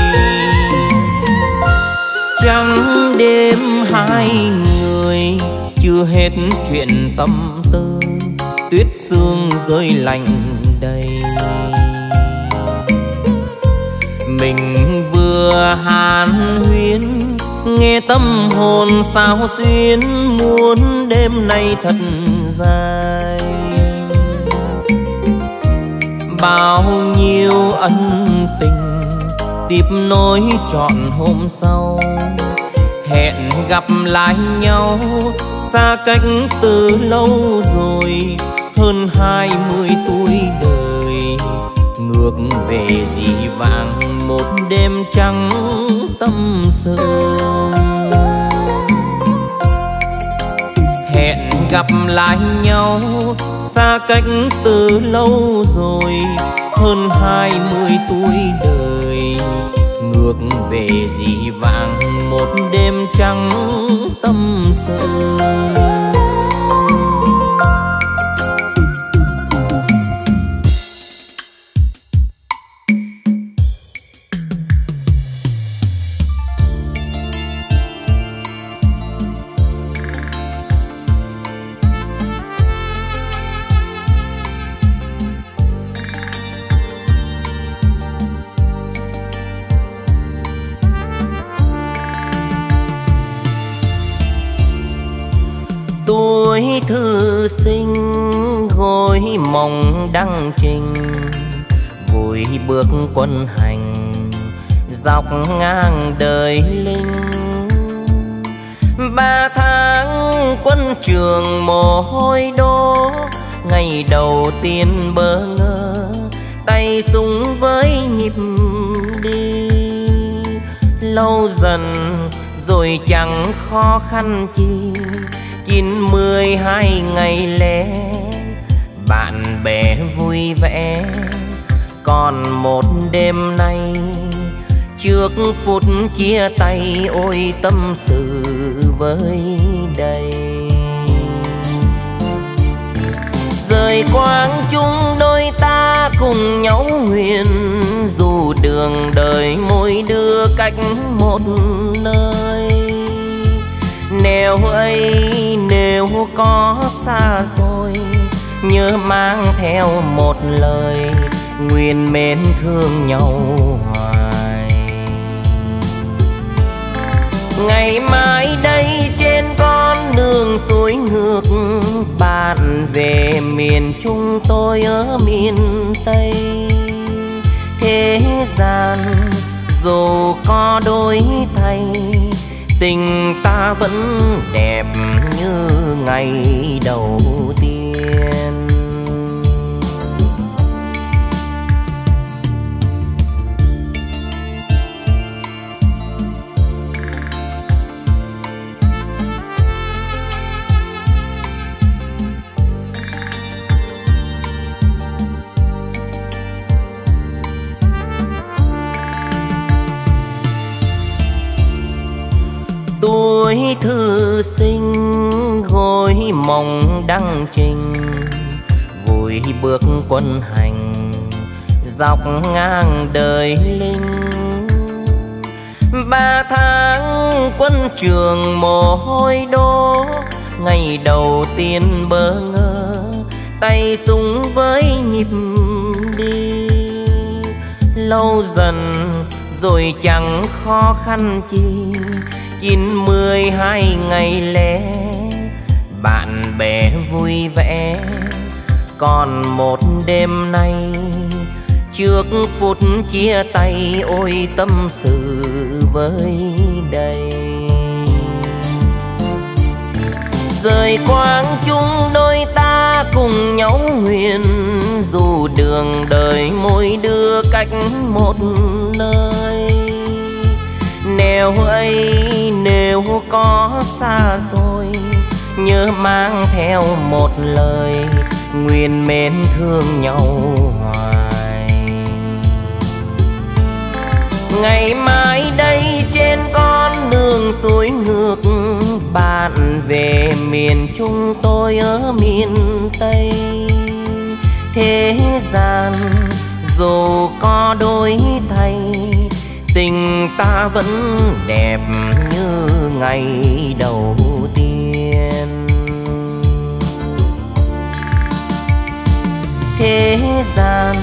Trắng đêm hai người, chưa hết chuyện tâm tư, tuyết sương rơi lạnh đầy. Mình vừa hàn huyên, nghe tâm hồn sao xuyên muốn đêm nay thật dài. Bao nhiêu ân tình tiếp nối trọn hôm sau. Hẹn gặp lại nhau xa cách từ lâu rồi. Hơn hai mươi tuổi đời, ngược về dị vãng một đêm trắng tâm sự. Gặp lại nhau. Xa cách từ lâu rồi, hơn hai mươi tuổi đời. Ngược về dị vãng một đêm trắng tâm sự. Trình vui bước quân hành, dọc ngang đời linh. Ba tháng quân trường mồ hôi đổ ngày đầu tiên bơ ngơ, tay súng với nhịp đi. Lâu dần rồi chẳng khó khăn chi, chín mươi hai ngày lẻ bạn bè vui vẻ. Còn một đêm nay, trước phút chia tay, ôi tâm sự với đây rời quang chung đôi ta cùng nhau nguyện dù đường đời mỗi đưa cách một nơi. Nếu ấy, nếu có xa rồi nhớ mang theo một lời, nguyện mến thương nhau hoài. Ngày mai đây trên con đường suối ngược, bạn về miền trung tôi ở miền tây. Thế gian dù có đổi thay, tình ta vẫn đẹp như ngày đầu tiên. Tuổi thư sinh gối mộng đăng trình vui bước quân hành, dọc ngang đời linh. Ba tháng quân trường mồ hôi đổ ngày đầu tiên bơ ngơ, tay súng với nhịp đi. Lâu dần rồi chẳng khó khăn chi chín mười hai ngày lễ. Bạn bè vui vẻ còn một đêm nay trước phút chia tay ôi tâm sự với đây rời quang chung đôi ta cùng nhau huyền, dù đường đời mỗi đưa cách một nơi nghèo ấy, nếu có xa rồi, nhớ mang theo một lời, nguyện mến thương nhau hoài. Ngày mai đây trên con đường suối ngược, bạn về miền trung tôi ở miền tây. Thế gian dù có đổi thay tình ta vẫn đẹp như ngày đầu tiên thế gian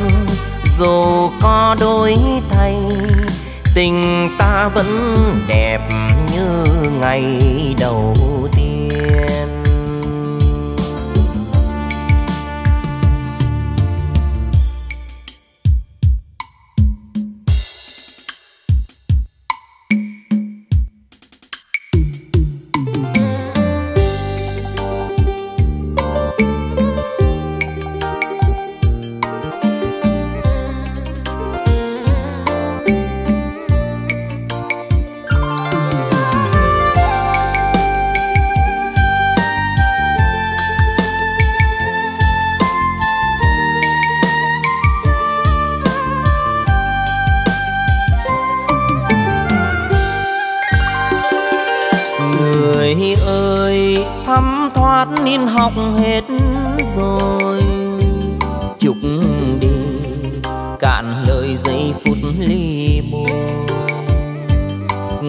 dù có đổi thay, tình ta vẫn đẹp như ngày đầu tiên.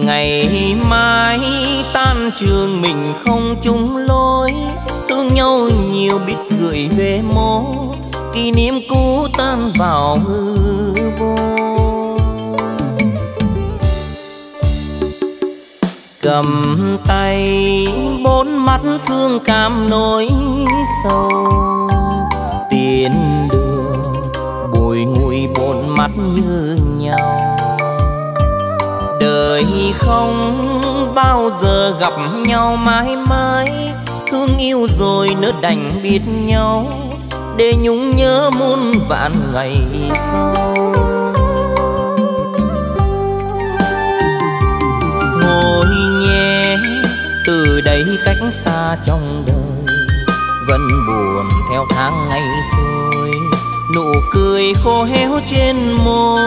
ngày mai tan trường mình không chung lối, Thương nhau nhiều biết gửi về mố. Kỷ niệm cũ tan vào hư vô. Cầm tay, bốn mắt thương cảm nỗi sâu tiền đường, bồi ngùi bốn mắt như nhau đời không bao giờ gặp nhau mãi mãi. Thương yêu rồi nỡ đành biết nhau, để nhung nhớ muôn vạn ngày sau. Thôi nhé từ đây cách xa trong đời, vẫn buồn theo tháng ngày thôi. Nụ cười khô héo trên môi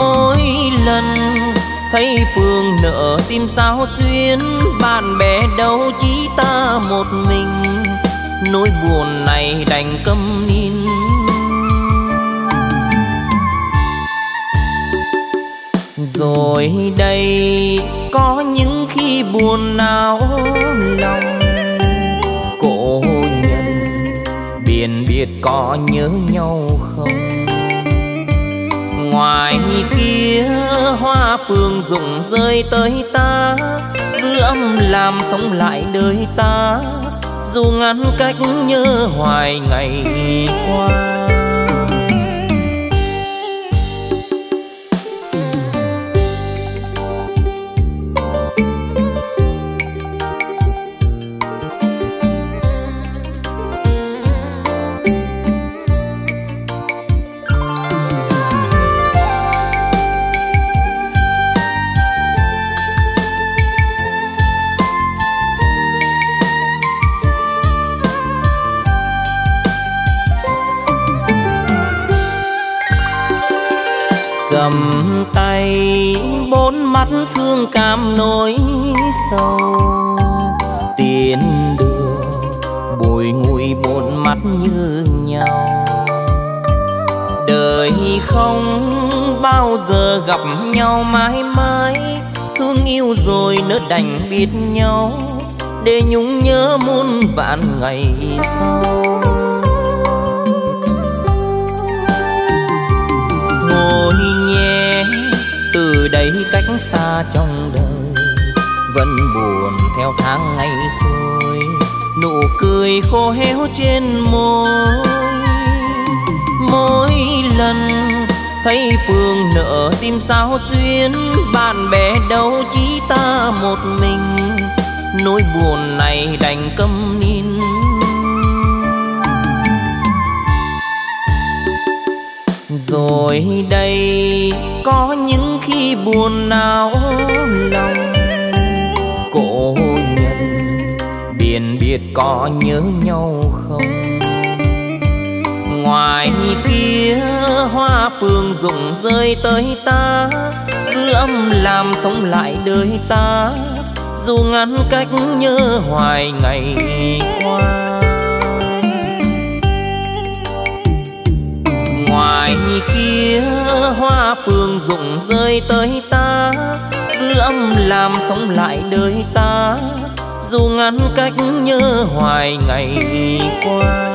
mỗi lần thấy phương nợ tim sao xuyên bạn bè đâu chỉ ta một mình. Nỗi buồn này đành câm nín. Rồi đây, có những khi buồn não lòng. Cô nhân, biển biệt có nhớ nhau không? Ngoài kia, hoa phương rụng rơi tới ta. Dư âm làm sống lại đời ta, dù ngăn cách nhớ hoài ngày qua. Tay, bốn mắt thương cảm nỗi sâu tiền đường bùi ngùi bốn mắt như nhau. Đời không bao giờ gặp nhau mãi mãi. Thương yêu rồi nỡ đành biết nhau. Để nhung nhớ muôn vạn ngày sau. Từ đây cách xa trong đời, vẫn buồn theo tháng ngày thôi. Nụ cười khô héo trên môi, mỗi lần thấy phương nợ tim sao xuyên bạn bè đâu chỉ ta một mình, nỗi buồn này đành câm nín. Rồi đây có những khi buồn não lòng. Cổ nhân biển biệt có nhớ nhau không? Ngoài kia hoa phương rụng rơi tới ta dư âm làm sống lại đời ta. Dù ngăn cách nhớ hoài ngày qua ngoài kia, hoa phương rụng rơi tới ta. Dư âm làm sống lại đời ta, dù ngăn cách nhớ hoài ngày qua.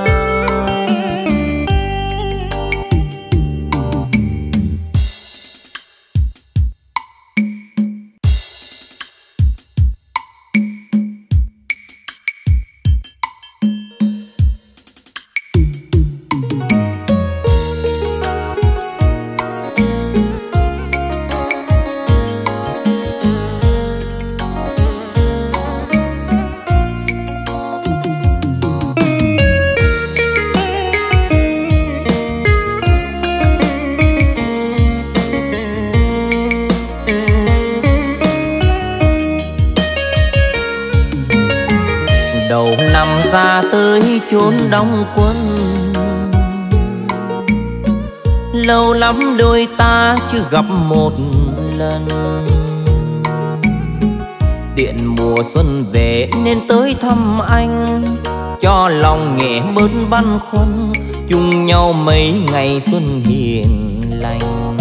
Đóng quân lâu lắm đôi ta chưa gặp một lần. Điện mùa xuân về nên tới thăm anh. Cho lòng nhẹ bớt băn khoăn, chung nhau mấy ngày xuân hiền lành.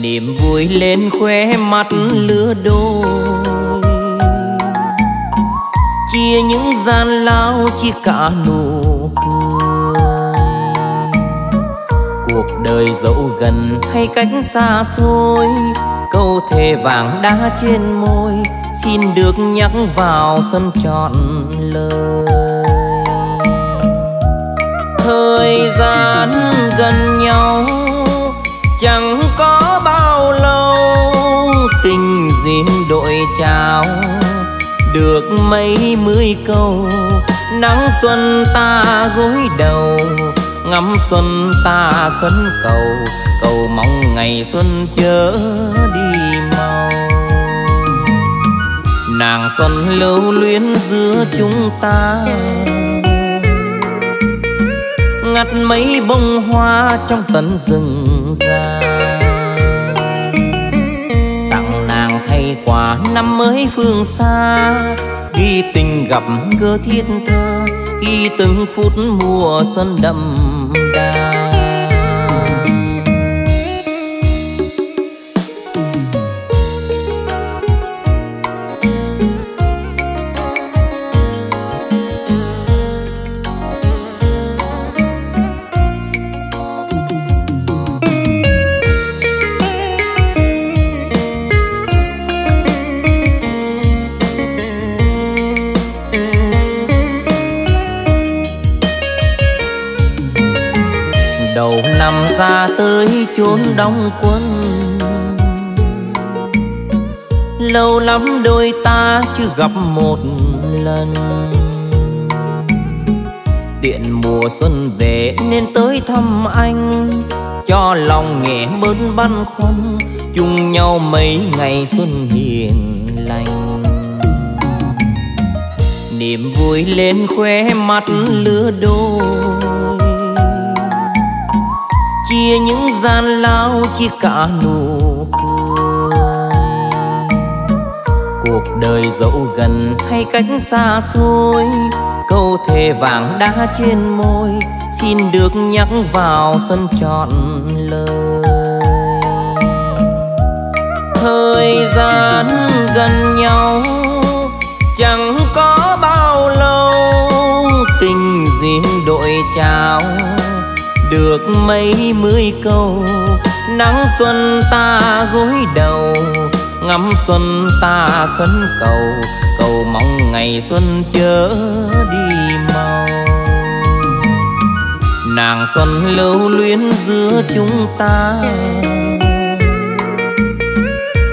Niềm vui lên khóe mắt lứa đôi kia những gian lao chỉ cả nụ cười. Cuộc đời dẫu gần hay cách xa xôi, câu thề vàng đá trên môi, xin được nhắc vào sân trọn lời. Thời gian gần nhau, chẳng có bao lâu, tình duyên đội chào được mấy mươi câu. Nắng xuân ta gối đầu, ngắm xuân ta khấn cầu. Cầu mong ngày xuân chớ đi mau. Nàng xuân lưu luyến giữa chúng ta. Ngắt mấy bông hoa trong tận rừng già. Quà năm mới phương xa ghi tình gặp gỡ thiết thơ ghi từng phút mùa xuân đậm đóng quân. Lâu lắm đôi ta chưa gặp một lần. Tiện mùa xuân về nên tới thăm anh, cho lòng nhẹ bớt băn khoăn, chung nhau mấy ngày xuân hiền lành. Niềm vui lên khóe mắt lứa đôi chia những gian lao chia cả nụ cười. Cuộc đời dẫu gần hay cách xa xôi, câu thề vàng đá trên môi, xin được nhắc vào sân trọn lời. Thời gian gần nhau, chẳng có bao lâu, tình riêng đội chào được mấy mươi câu. Nắng xuân ta gối đầu, ngắm xuân ta khấn cầu. Cầu mong ngày xuân chớ đi mau nàng xuân lưu luyến giữa chúng ta.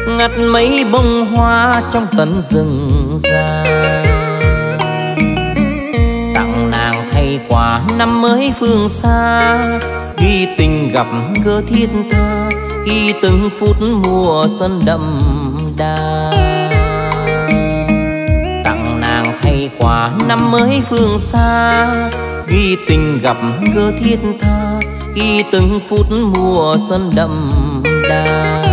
Ngắt mấy bông hoa trong tận rừng già. Năm mới phương xa, ghi tình gặp gỡ thiết tha, ghi từng phút mùa xuân đậm đà. Tặng nàng thay quà năm mới phương xa, ghi tình gặp gỡ thiết tha, ghi từng phút mùa xuân đậm đà.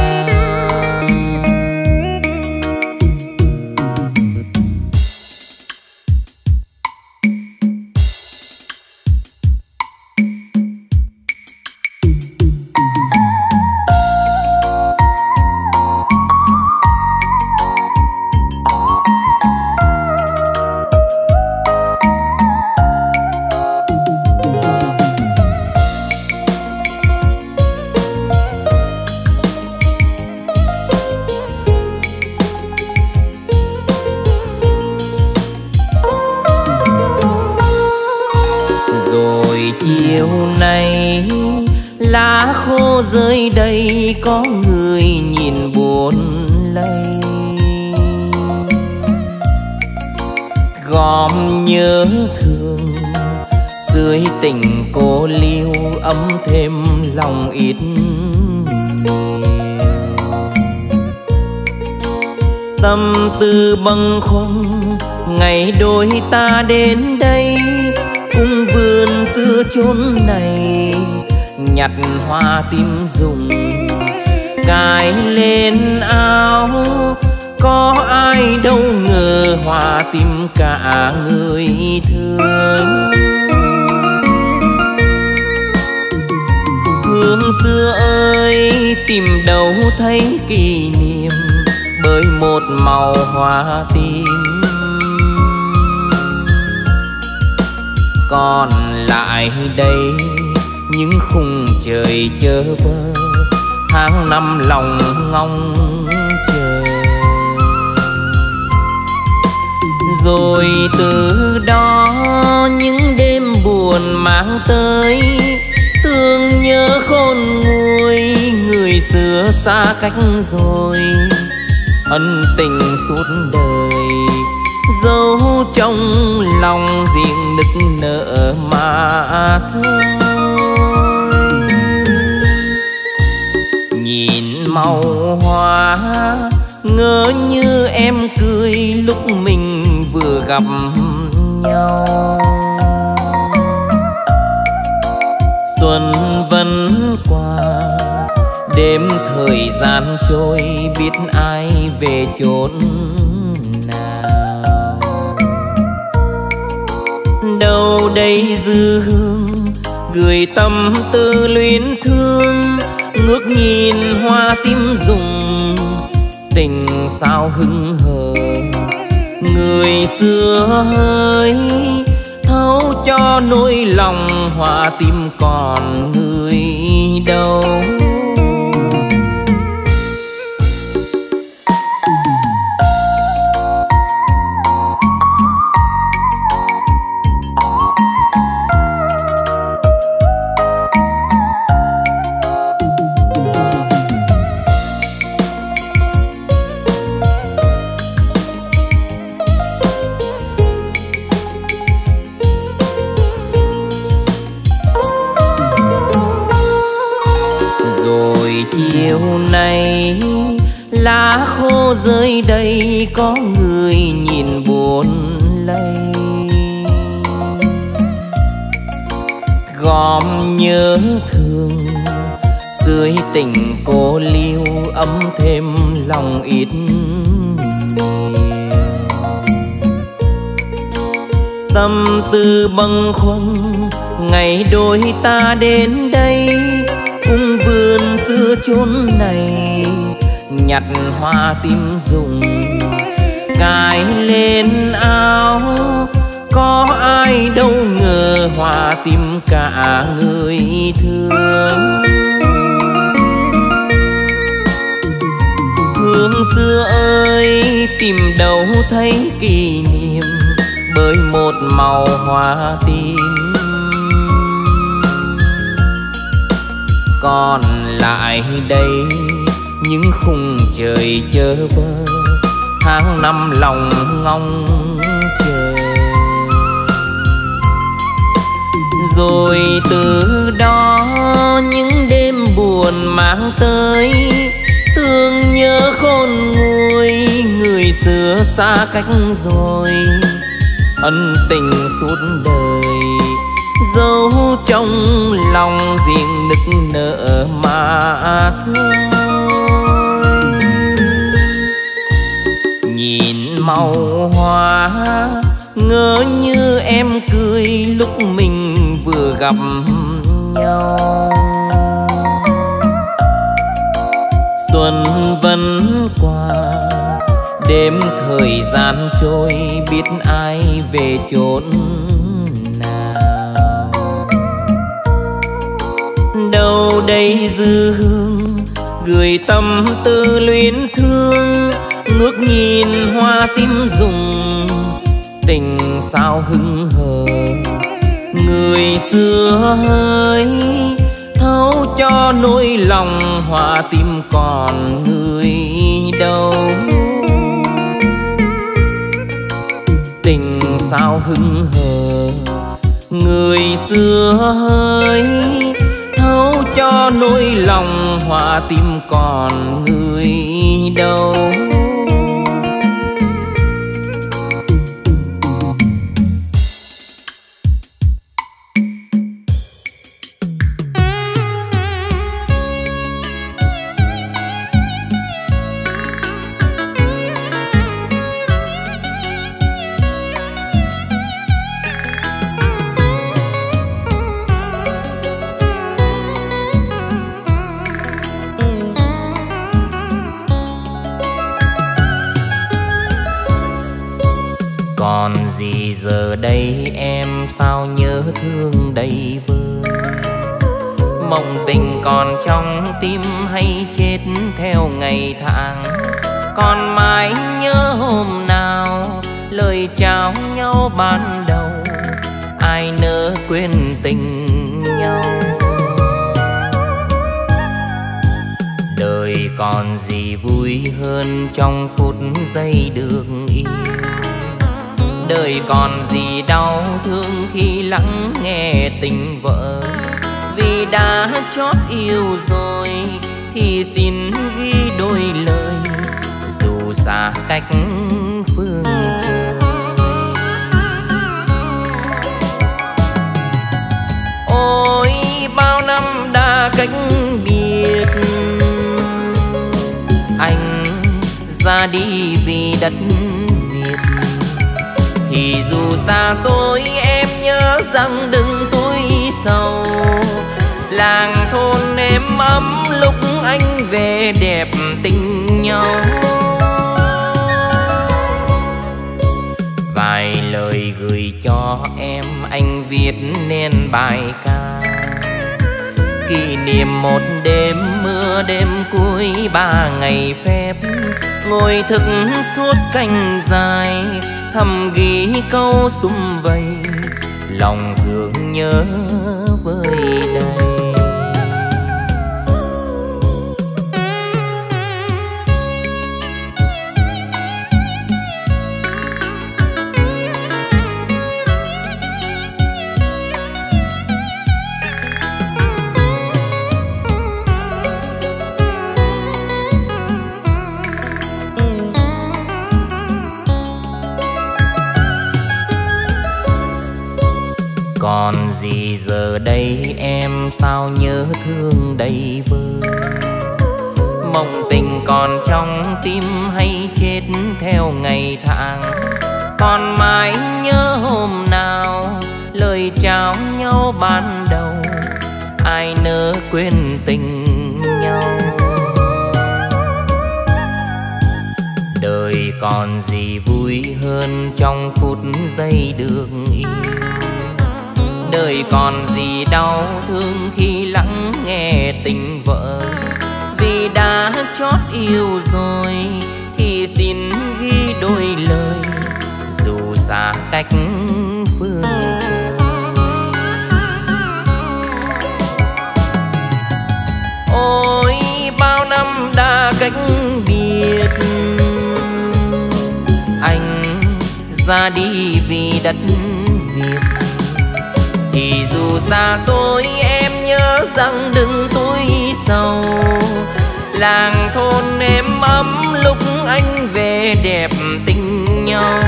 bâng khuâng, ngày đôi ta đến đây, cung vườn xưa chốn này, nhặt hoa tim dùng cài lên áo. Có ai đâu ngờ hoa tim cả người thương. Hương xưa ơi, tìm đâu thấy kỷ niệm với một màu hoa tim còn lại đây, những khung trời chơ vơ, tháng năm lòng ngóng chờ. Rồi từ đó, những đêm buồn mang tới thương nhớ khôn nguôi, người xưa xa cách rồi ân tình suốt đời. Dấu trong lòng riêng nức nở mà thôi. Nhìn màu hoa, ngỡ như em cười lúc mình vừa gặp nhau. Xuân vẫn qua, đêm thời gian trôi, biết ai về chốn nào? Đâu đây dư hương gửi tâm tư luyến thương, ngước nhìn hoa tim rụng, tình sao hưng hờ. Người xưa hơi thấu cho nỗi lòng, hoa tim còn người đâu. Bâng khuâng, ngày đôi ta đến đây cung vườn xưa chốn này, nhặt hoa tim dùng cài lên áo. Có ai đâu ngờ hoa tim cả người thương. Hương xưa ơi, tìm đâu thấy kỷ niệm màu hoa tim còn lại đây, những khung trời chơ vơ, tháng năm lòng ngóng chờ. Rồi từ đó, những đêm buồn mang tới, thương nhớ khôn nguôi, người xưa xa cách rồi ân tình suốt đời. Dấu trong lòng riêng nức nở mà thôi. Nhìn màu hoa, ngỡ như em cười lúc mình vừa gặp nhau. Xuân vẫn qua đêm thời gian trôi, biết ai về chốn nào. Đâu đây dư hương, gửi tâm tư luyến thương, ngước nhìn hoa tim rụng, tình sao hững hờ. Người xưa hơi thấu cho nỗi lòng, hoa tim còn người đâu. Sao hưng hờ? Người xưa hỡi, thấu cho nỗi lòng, hòa tim còn người đâu. Thương đầy vơi. Mộng tình còn trong tim hay chết theo ngày tháng. Còn mãi nhớ hôm nào lời chào nhau ban đầu, ai nỡ quên tình nhau. Đời còn gì vui hơn trong phút giây được yêu đời còn gì đau thương khi lắng nghe tình vợ. Vì đã chót yêu rồi thì xin ghi đôi lời, dù xa cách phương trời. Ôi, bao năm đã cách biệt, anh ra đi vì đất thì dù xa xôi, em nhớ rằng đừng tôi sầu. Làng thôn em ấm, lúc anh về đẹp tình nhau. Vài lời gửi cho em, anh viết nên bài ca. Kỷ niệm một đêm mưa, đêm cuối ba ngày phép. Ngồi thức suốt canh dài thầm ghi câu sum vầy lòng thương nhớ vơi đầy. Giờ đây em sao nhớ thương đầy vơi? Mộng tình còn trong tim hay chết theo ngày tháng? Còn mãi nhớ hôm nào lời chào nhau ban đầu? Ai nỡ quên tình nhau? Đời còn gì vui hơn trong phút giây được yêu đời còn gì đau thương khi lắng nghe tình vợ. Vì đã chót yêu rồi thì xin ghi đôi lời, dù xa cách phương ôi, bao năm đã cách biệt, anh ra đi vì đất thì dù xa xôi, em nhớ rằng đừng tôi sầu. Làng thôn em ấm, lúc anh về đẹp tình nhau.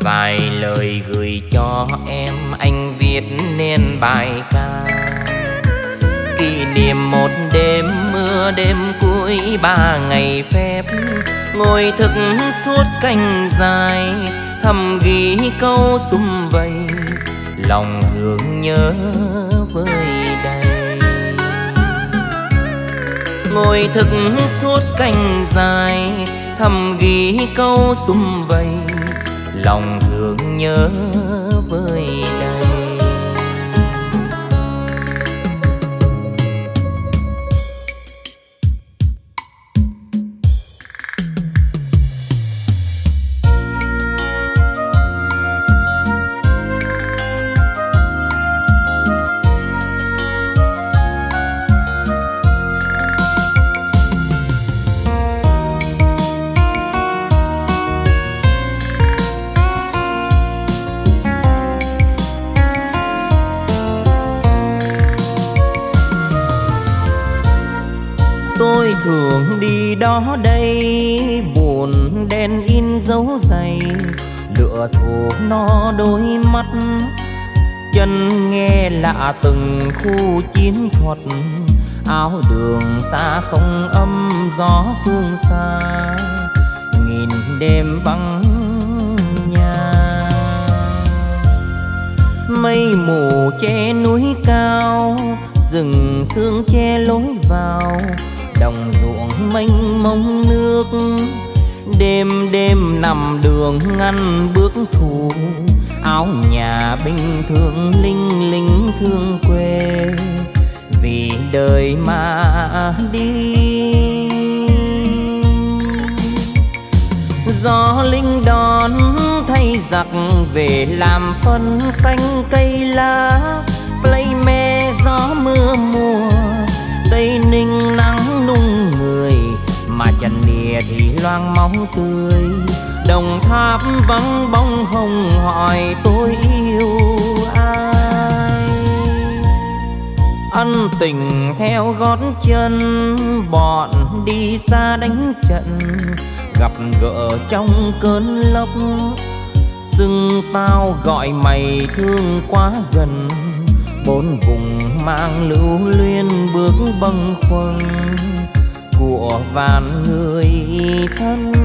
Vài lời gửi cho em, anh viết nên bài ca. Kỷ niệm một đêm mưa, đêm cuối ba ngày phép. Ngồi thức suốt canh dài thầm ghi câu sum vầy, lòng thương nhớ vơi đầy. Ngồi thức suốt canh dài, thầm ghi câu sum vầy, lòng thương nhớ lựa thuộc nó đôi mắt. Chân nghe lạ từng khu chiến thuật, áo đường xa không âm, gió phương xa. Nghìn đêm vắng nhà. Mây mù che núi cao, rừng sương che lối vào. Đồng ruộng mênh mông nước. Đêm đêm nằm đường ngăn bước thù. Áo nhà bình thường linh linh thương quê. Vì đời mà đi. Gió linh đón, thay giặc về làm phân xanh cây lá. Play me gió mưa mùa, Tây ninh nắng nung mà trần nìa thì loang máu tươi. Đồng tháp vắng bóng hồng hỏi tôi yêu ai? Ân tình theo gót chân, Bọn đi xa đánh trận. Gặp gỡ trong cơn lốc, Xưng tao gọi mày thương quá gần. Bốn vùng mang lưu luyên bước bâng khuâng của vạn người thân.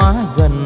Quá gần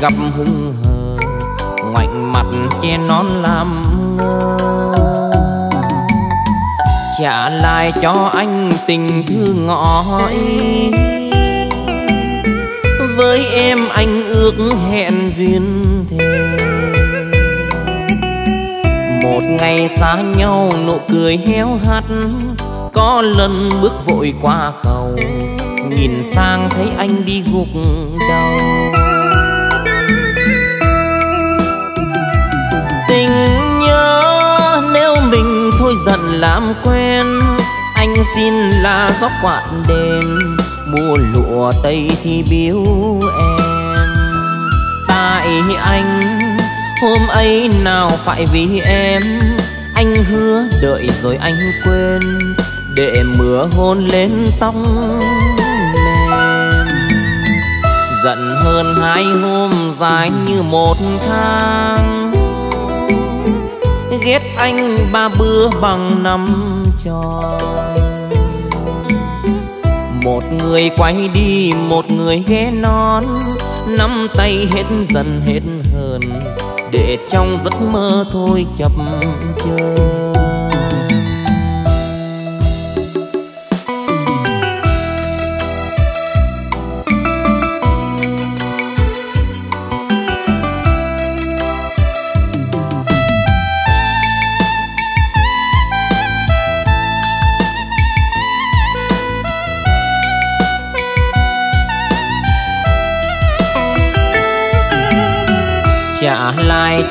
gặp hưng hờ, ngoảnh mặt che non làm ngơ. Trả lại cho anh tình thương ngõi. Với em anh ước hẹn duyên thề. Một ngày xa nhau nụ cười héo hắt, có lần bước vội qua cầu, nhìn sang thấy anh đi gục dần làm quen, anh xin là gió quạt đêm mua lụa tây thì biếu em. Tại anh, hôm ấy nào phải vì em, anh hứa đợi rồi anh quên, để mưa hôn lên tóc mềm. Giận hơn hai hôm dài như một tháng ghét anh ba bữa bằng năm tròn. Một người quay đi, một người ghé non, nắm tay hết dần hết hờn để trong giấc mơ thôi chập chờn.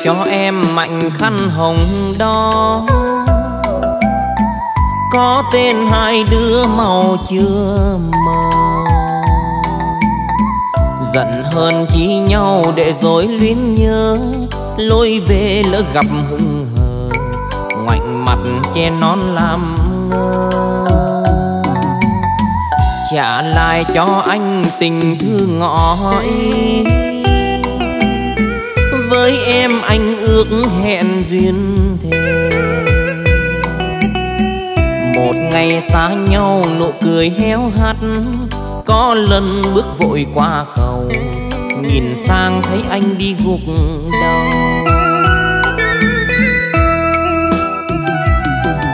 Cho em mạnh khăn hồng đó. Có tên hai đứa màu chưa mờ giận hơn chi nhau để rồi luyến nhớ. Lối về lỡ gặp hưng hờ. Ngoảnh mặt che non làm ngơ. Trả lại cho anh tình thương ngõi với em anh ước hẹn duyên thề. Một ngày xa nhau, nụ cười héo hắt, có lần bước vội qua cầu, nhìn sang thấy anh đi gục đầu.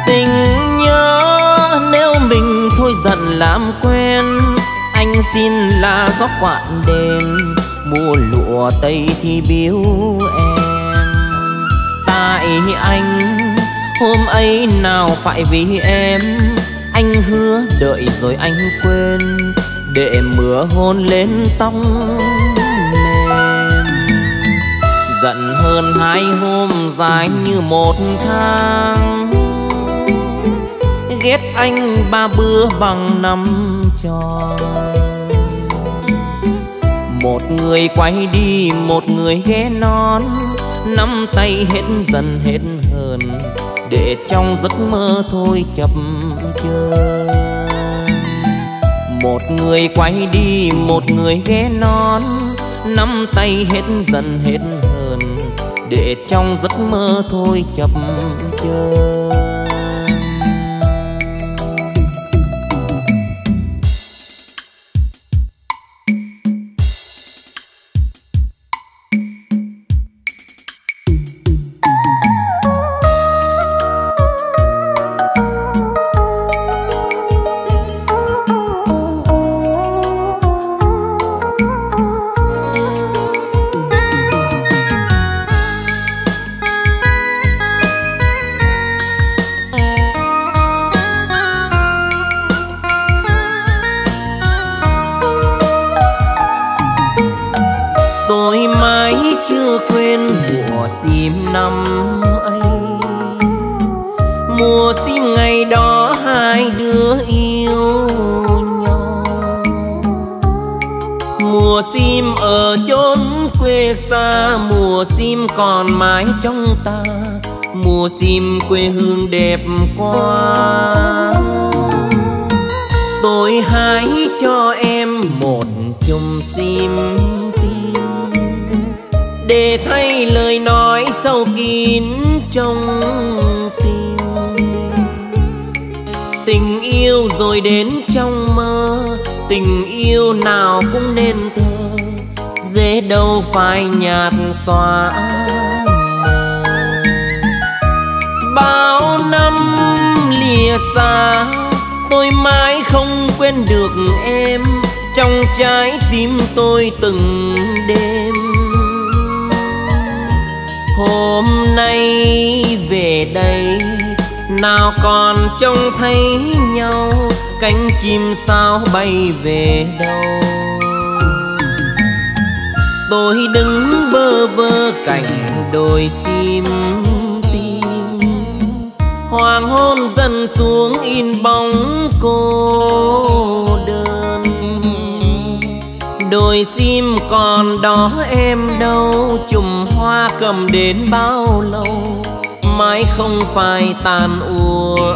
Tình nhớ nếu mình thôi giận làm quen, anh xin là gió quạn đêm mua lụa tây thì biếu em. Tại anh, hôm ấy nào phải vì em? Anh hứa đợi rồi anh quên, để mưa hôn lên tóc mềm. Giận hơn hai hôm dài như một tháng. Ghét anh ba bữa bằng năm tròn một người quay đi, một người ghé non nắm tay hết dần hết hờn, để trong giấc mơ thôi chập chờn. Một người quay đi, một người ghé non nắm tay hết dần hết hờn, để trong giấc mơ thôi chập chờn. Nào cũng nên thơ, dễ đâu phải nhạt xóa bao năm lìa xa, tôi mãi không quên được em, trong trái tim tôi từng đêm. Hôm nay về đây, nào còn trông thấy nhau cánh chim sao bay về đâu? Tôi đứng bơ vơ cạnh đồi sim hoàng hôn dần xuống in bóng cô đơn. Đồi sim còn đó em đâu, chùm hoa cầm đến bao lâu? Mãi không phải tàn úa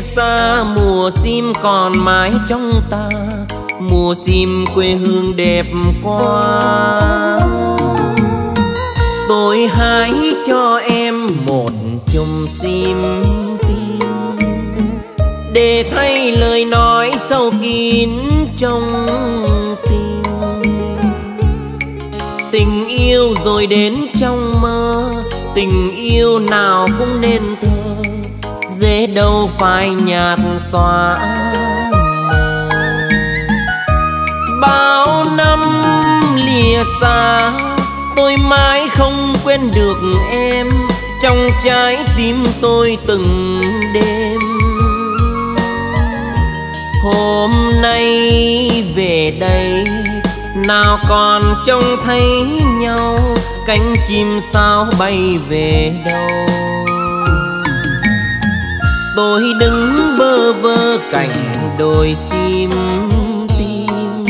xa, mùa sim còn mãi trong ta. Mùa sim quê hương đẹp quá. Tôi hãy cho em một chùm sim để thay lời nói sâu kín trong tim. Tình yêu rồi đến trong mơ, tình yêu nào cũng nên đâu phải nhạt xóa bao năm lìa xa, tôi mãi không quên được em. Trong trái tim tôi từng đêm. Hôm nay về đây, nào còn trông thấy nhau. Cánh chim sao bay về đâu? Tôi đứng bơ vơ cạnh đồi sim tim.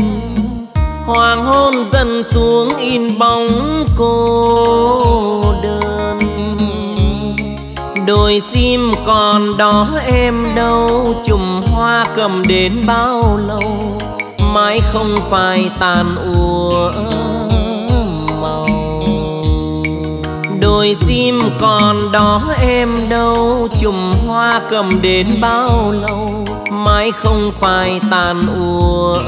Hoàng hôn dần xuống in bóng cô đơn. Đồi sim còn đó em đâu, chùm hoa cầm đến bao lâu? Mãi không phải tàn úa đôi sim còn đó em đâu. Chùm hoa cầm đến bao lâu, mãi không phải tàn úa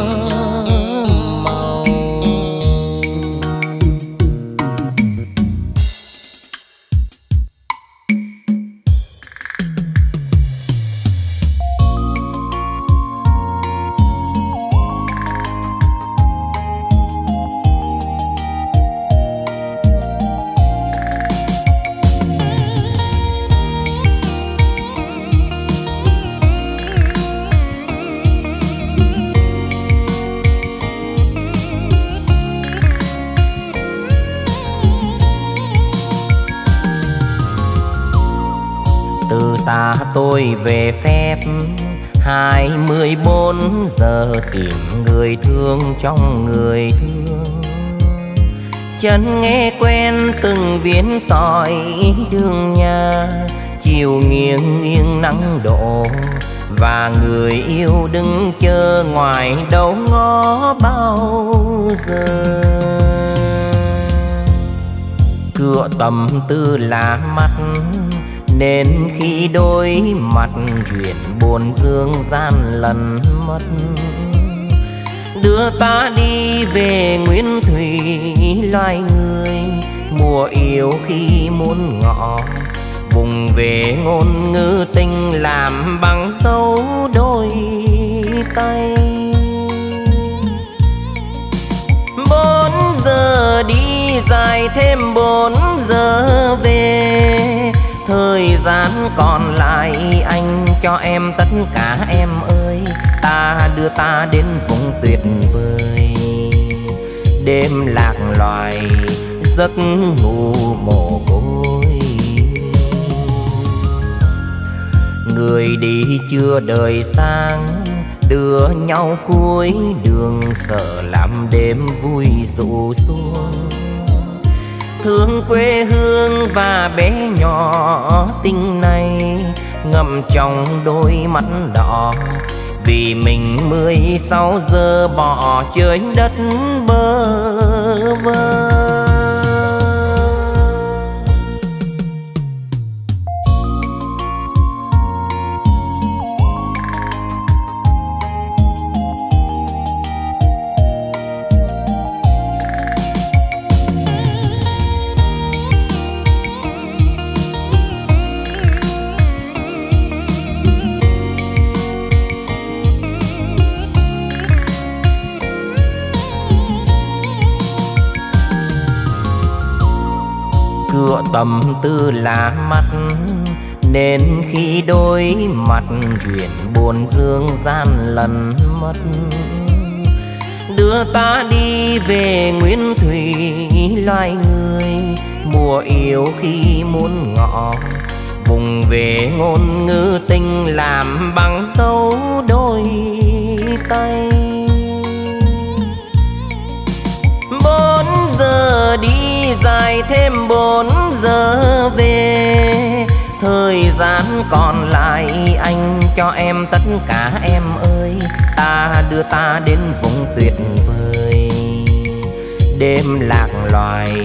tôi về phép. Hai mươi bốn giờ tìm người thương trong người thương. Chân nghe quen từng viên sỏi đường nhà. Chiều nghiêng nghiêng nắng đổ và người yêu đứng chờ ngoài đầu ngó bao giờ. Cửa tầm tư là mắt nên khi đôi mặt chuyện buồn dương gian lần mất, đưa ta đi về nguyên thủy, loài người mùa yêu khi muốn ngọ, vùng về ngôn ngữ tình làm bằng dấu đôi tay. Bốn giờ đi, dài thêm bốn giờ về Thời gian còn lại, anh cho em tất cả em ơi. Ta đưa ta đến vùng tuyệt vời. Đêm lạc loài, giấc ngủ mồ côi. Người đi chưa đời sang Đưa nhau cuối đường, sợ làm đêm vui rụ xuống thương quê hương và bé nhỏ tình này ngậm trong đôi mắt đỏ. Vì mình mười sáu giờ bỏ chơi đất bơ vơ. Tâm tư là mắt. Nên khi đôi mặt, chuyện buồn dương gian lần mất. Đưa ta đi về nguyên thủy, loài người mùa yêu khi muốn ngọ. Vùng về ngôn ngữ tình làm bằng dấu đôi tay. Bốn giờ đi dài thêm bốn giờ về. Thời gian còn lại anh cho em tất cả em ơi. Ta đưa ta đến vùng tuyệt vời. Đêm lạc loài,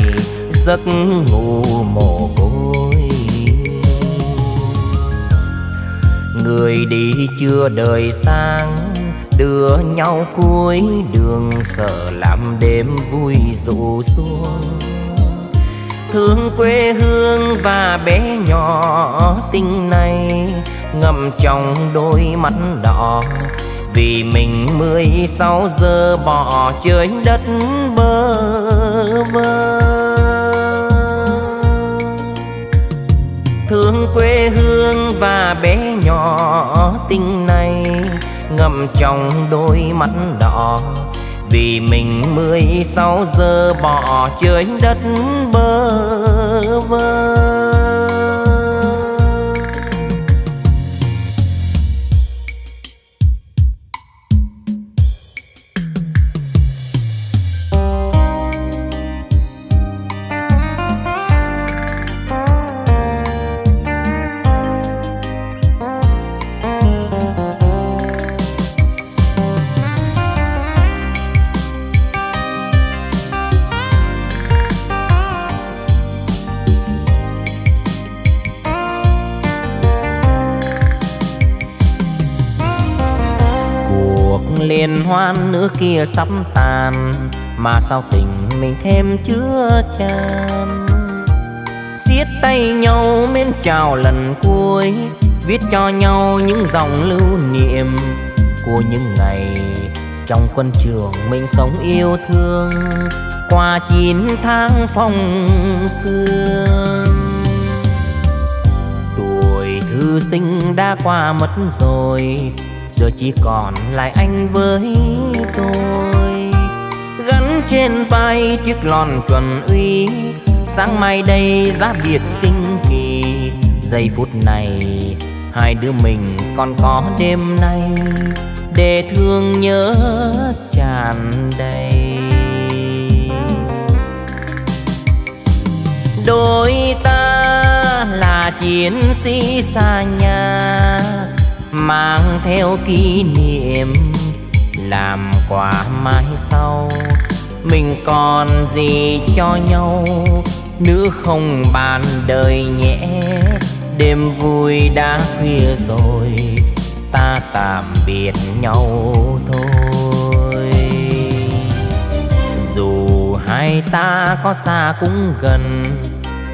giấc ngủ mồ côi. Người đi chưa đời sang đưa nhau cuối đường, sợ làm đêm vui rụ xuống thương quê hương và bé nhỏ tình này ngầm trong đôi mắt đỏ. Vì mình mười sáu giờ bỏ chơi đất bơ vơ. Thương quê hương và bé nhỏ tình này ngầm trong đôi mắt đỏ vì mình mười sáu giờ bỏ chơi đất bơ vơ. Hoan nữa kia sắp tàn, mà sao tình mình thêm chưa chan? Siết tay nhau mến chào lần cuối, viết cho nhau những dòng lưu niệm của những ngày trong quân trường mình sống yêu thương qua chín tháng phong sương. Tuổi thư sinh đã qua mất rồi giờ chỉ còn lại anh với tôi. Gắn trên vai chiếc lon chuẩn uy, sáng mai đây giá biệt kinh kỳ. Giây phút này, hai đứa mình còn có đêm nay để thương nhớ tràn đầy. Đôi ta là chiến sĩ xa nhà mang theo kỷ niệm, làm quà mai sau. Mình còn gì cho nhau, nữ không bàn đời nhẹ đêm vui đã khuya rồi, ta tạm biệt nhau thôi. Dù hai ta có xa cũng gần,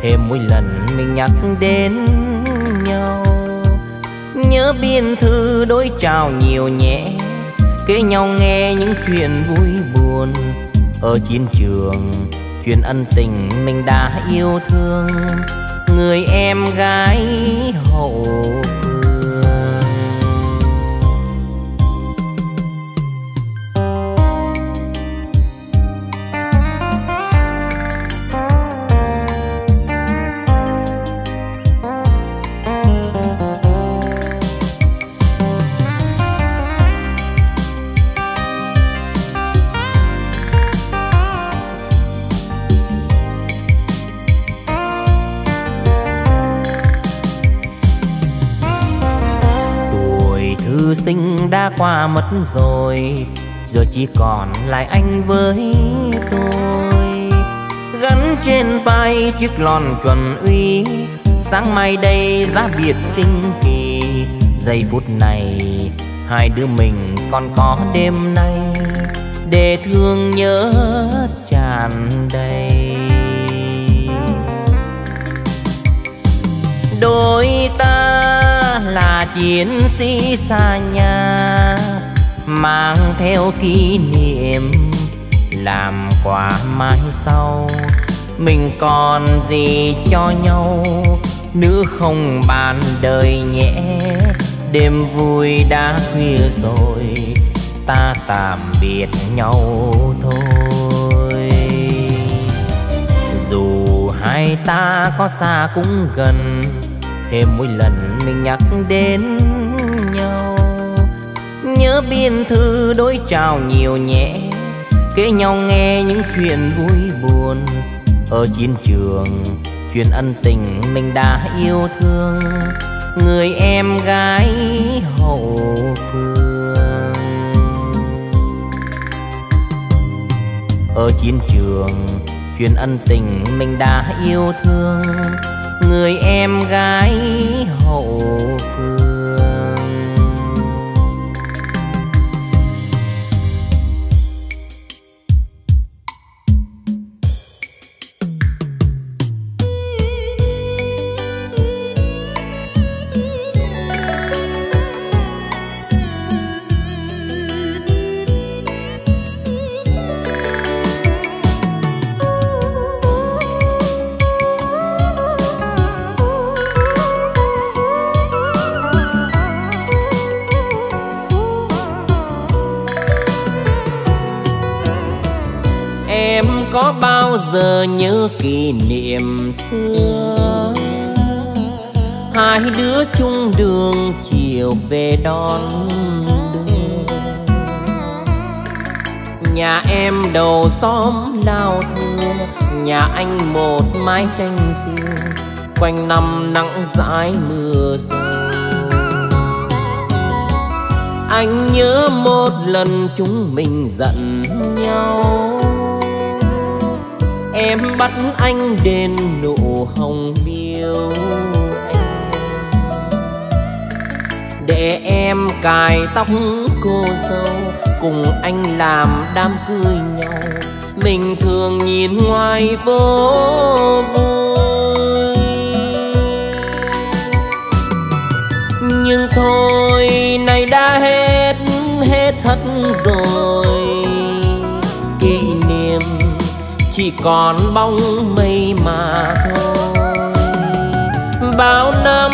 thêm mỗi lần mình nhắc đến nhớ biên thư đối chào nhiều nhẹ kể nhau nghe những chuyện vui buồn. Ở chiến trường, chuyện ân tình mình đã yêu thương. Người em gái hậu Ta mất rồi, giờ chỉ còn lại anh với tôi. Gắn trên vai chiếc lon chuẩn uy, sáng mai đây giá biệt tinh kỳ. Giây phút này, hai đứa mình còn có đêm nay để thương nhớ tràn đầy. Đôi ta là chiến sĩ xa nhà mang theo kỷ niệm, làm quà mai sau. Mình còn gì cho nhau, nữ không bàn đời nhẹ đêm vui đã khuya rồi, ta tạm biệt nhau thôi. Dù hai ta có xa cũng gần, thêm mỗi lần mình nhắc đến nhớ biên thư đối chào nhiều nhẹ, kể nhau nghe những chuyện vui buồn. Ở chiến trường, chuyện ân tình mình đã yêu thương, người em gái hậu phương. Ở chiến trường, chuyện ân tình mình đã yêu thương, người em gái hậu phương. Giờ nhớ kỷ niệm xưa. Hai đứa chung đường chiều về đón đưa. Nhà em đầu xóm lao thưa, nhà anh một mái tranh riêng quanh năm nắng dãi mưa rơi. Anh nhớ một lần chúng mình giận nhau em bắt anh đền nụ hồng miêu để em cài tóc cô dâu, cùng anh làm đám cưới nhau. Mình thường nhìn ngoài vô vui. Nhưng thôi, này đã hết hết thật rồi. Chỉ còn bóng mây mà thôi. Bao năm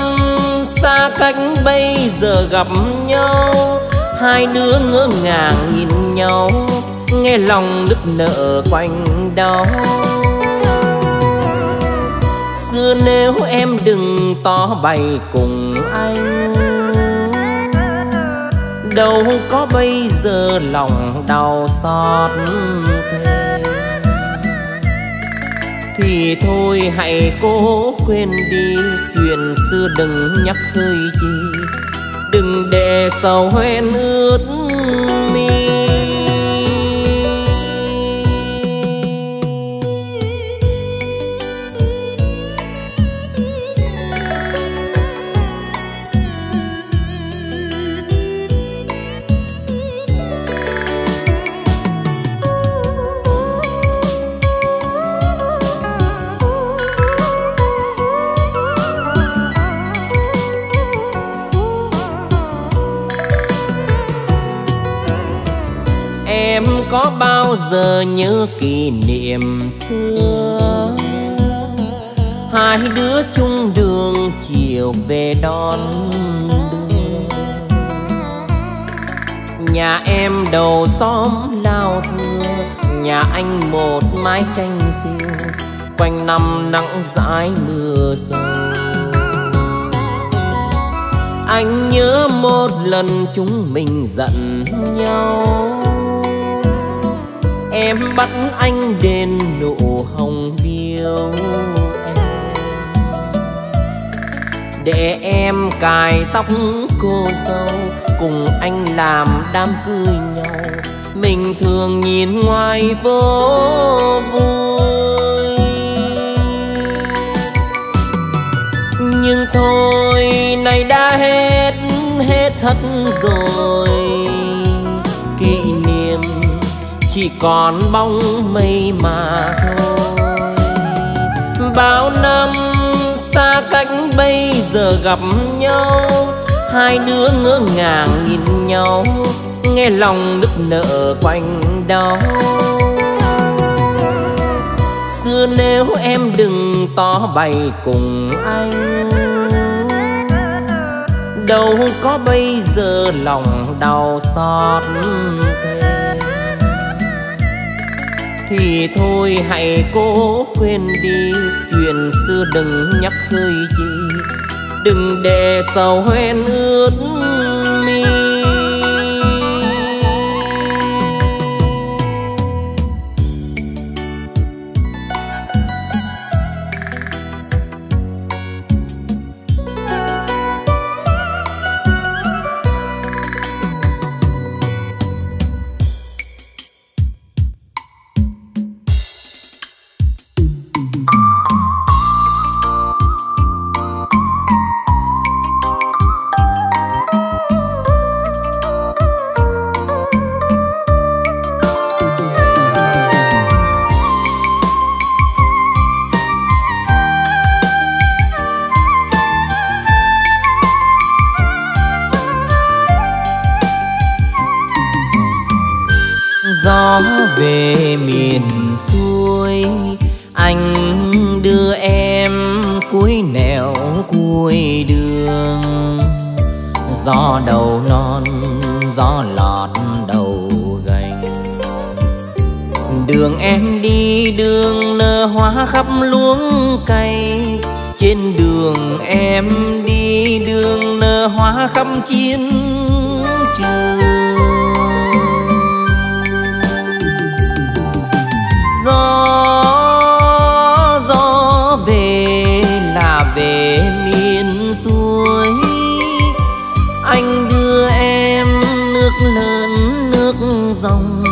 xa cách bây giờ gặp nhau, hai đứa ngỡ ngàng nhìn nhau, nghe lòng nức nở quanh đau. Xưa nếu em đừng to bày cùng anh, đâu có bây giờ lòng đau xót thì thôi, hãy cố quên đi. Chuyện xưa đừng nhắc hơi gì đừng để sầu hoen ướt có bao giờ nhớ kỷ niệm xưa? Hai đứa chung đường chiều về đón đưa nhà em đầu xóm lao thưa, nhà anh một mái tranh riêng quanh năm nắng dãi mưa rơi anh nhớ một lần chúng mình giận nhau em bắt anh đền nụ hồng biêu để em cài tóc cô dâu, cùng anh làm đám cưới nhau. Mình thường nhìn ngoài vô vui. Nhưng thôi, này đã hết hết thật rồi chỉ còn bóng mây mà thôi. Bao năm xa cách bây giờ gặp nhau, hai đứa ngỡ ngàng nhìn nhau, nghe lòng nức nở quanh đau xưa nếu em đừng to bày cùng anh, đâu có bây giờ lòng đau xót thì thôi hãy cố quên đi. Chuyện xưa đừng nhắc hơi gì. Đừng để sầu hoen ướt trên đường, em đi đường nở hoa khắp chiến trường. Gió gió về là về miền xuôi. anh đưa em nước lớn, nước dòng.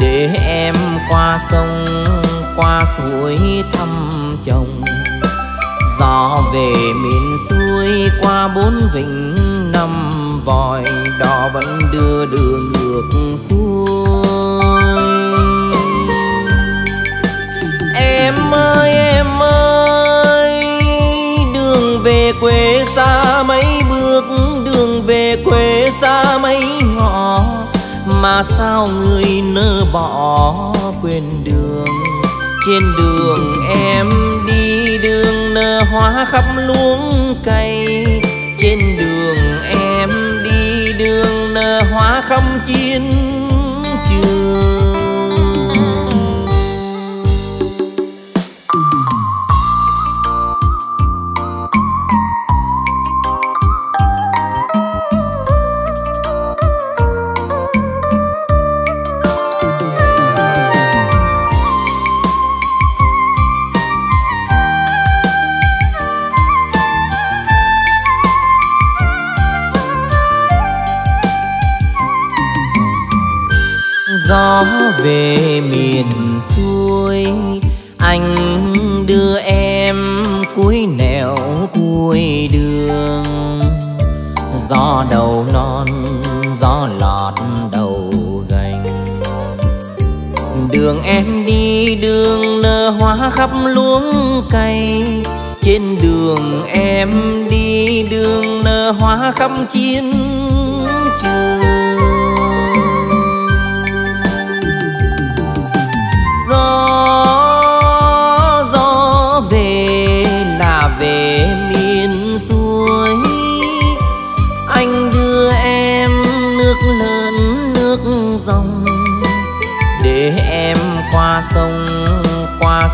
Để em qua sông, qua suối thăm chồng về miền xuôi qua bốn vịnh, năm vòi đò vẫn đưa đường ngược xuôi. Em ơi em ơi, đường về quê xa mấy bước, đường về quê xa mấy ngõ, mà sao người nỡ bỏ quên đường, trên đường em đường nở hoa khắp luống cây trên đường em đi đường nở hoa khắp chiến trường. về miền xuôi. Anh đưa em cuối nẻo cuối đường. Gió đầu non, gió lọt đầu gành. Đường em đi, đường nở hoa khắp luống cây trên đường em đi, đường nở hoa khắp chiến trường.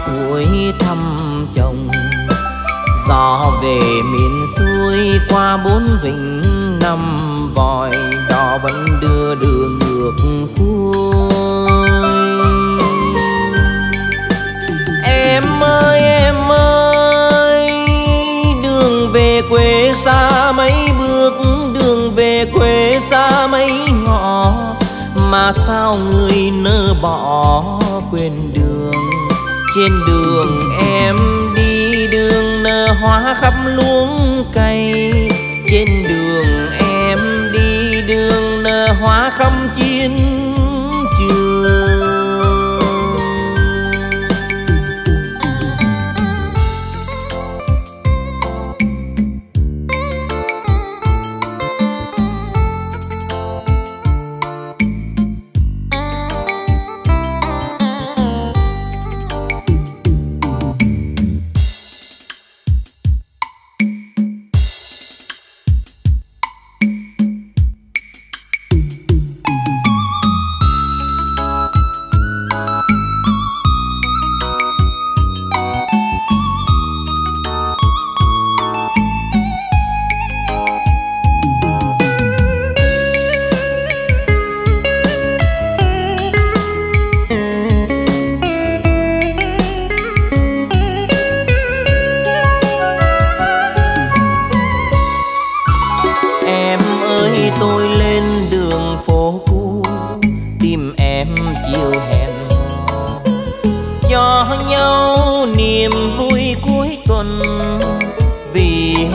suối thăm chồng. Gió về miền xuôi qua bốn vịnh, năm vòi đò vẫn đưa đường ngược xuôi. Em ơi em ơi, đường về quê xa mấy bước, đường về quê xa mấy ngõ. Mà sao người nỡ bỏ quên trên đường em đi, đường nở hoa khắp luống cây trên đường em đi, đường nở hoa khắp chiến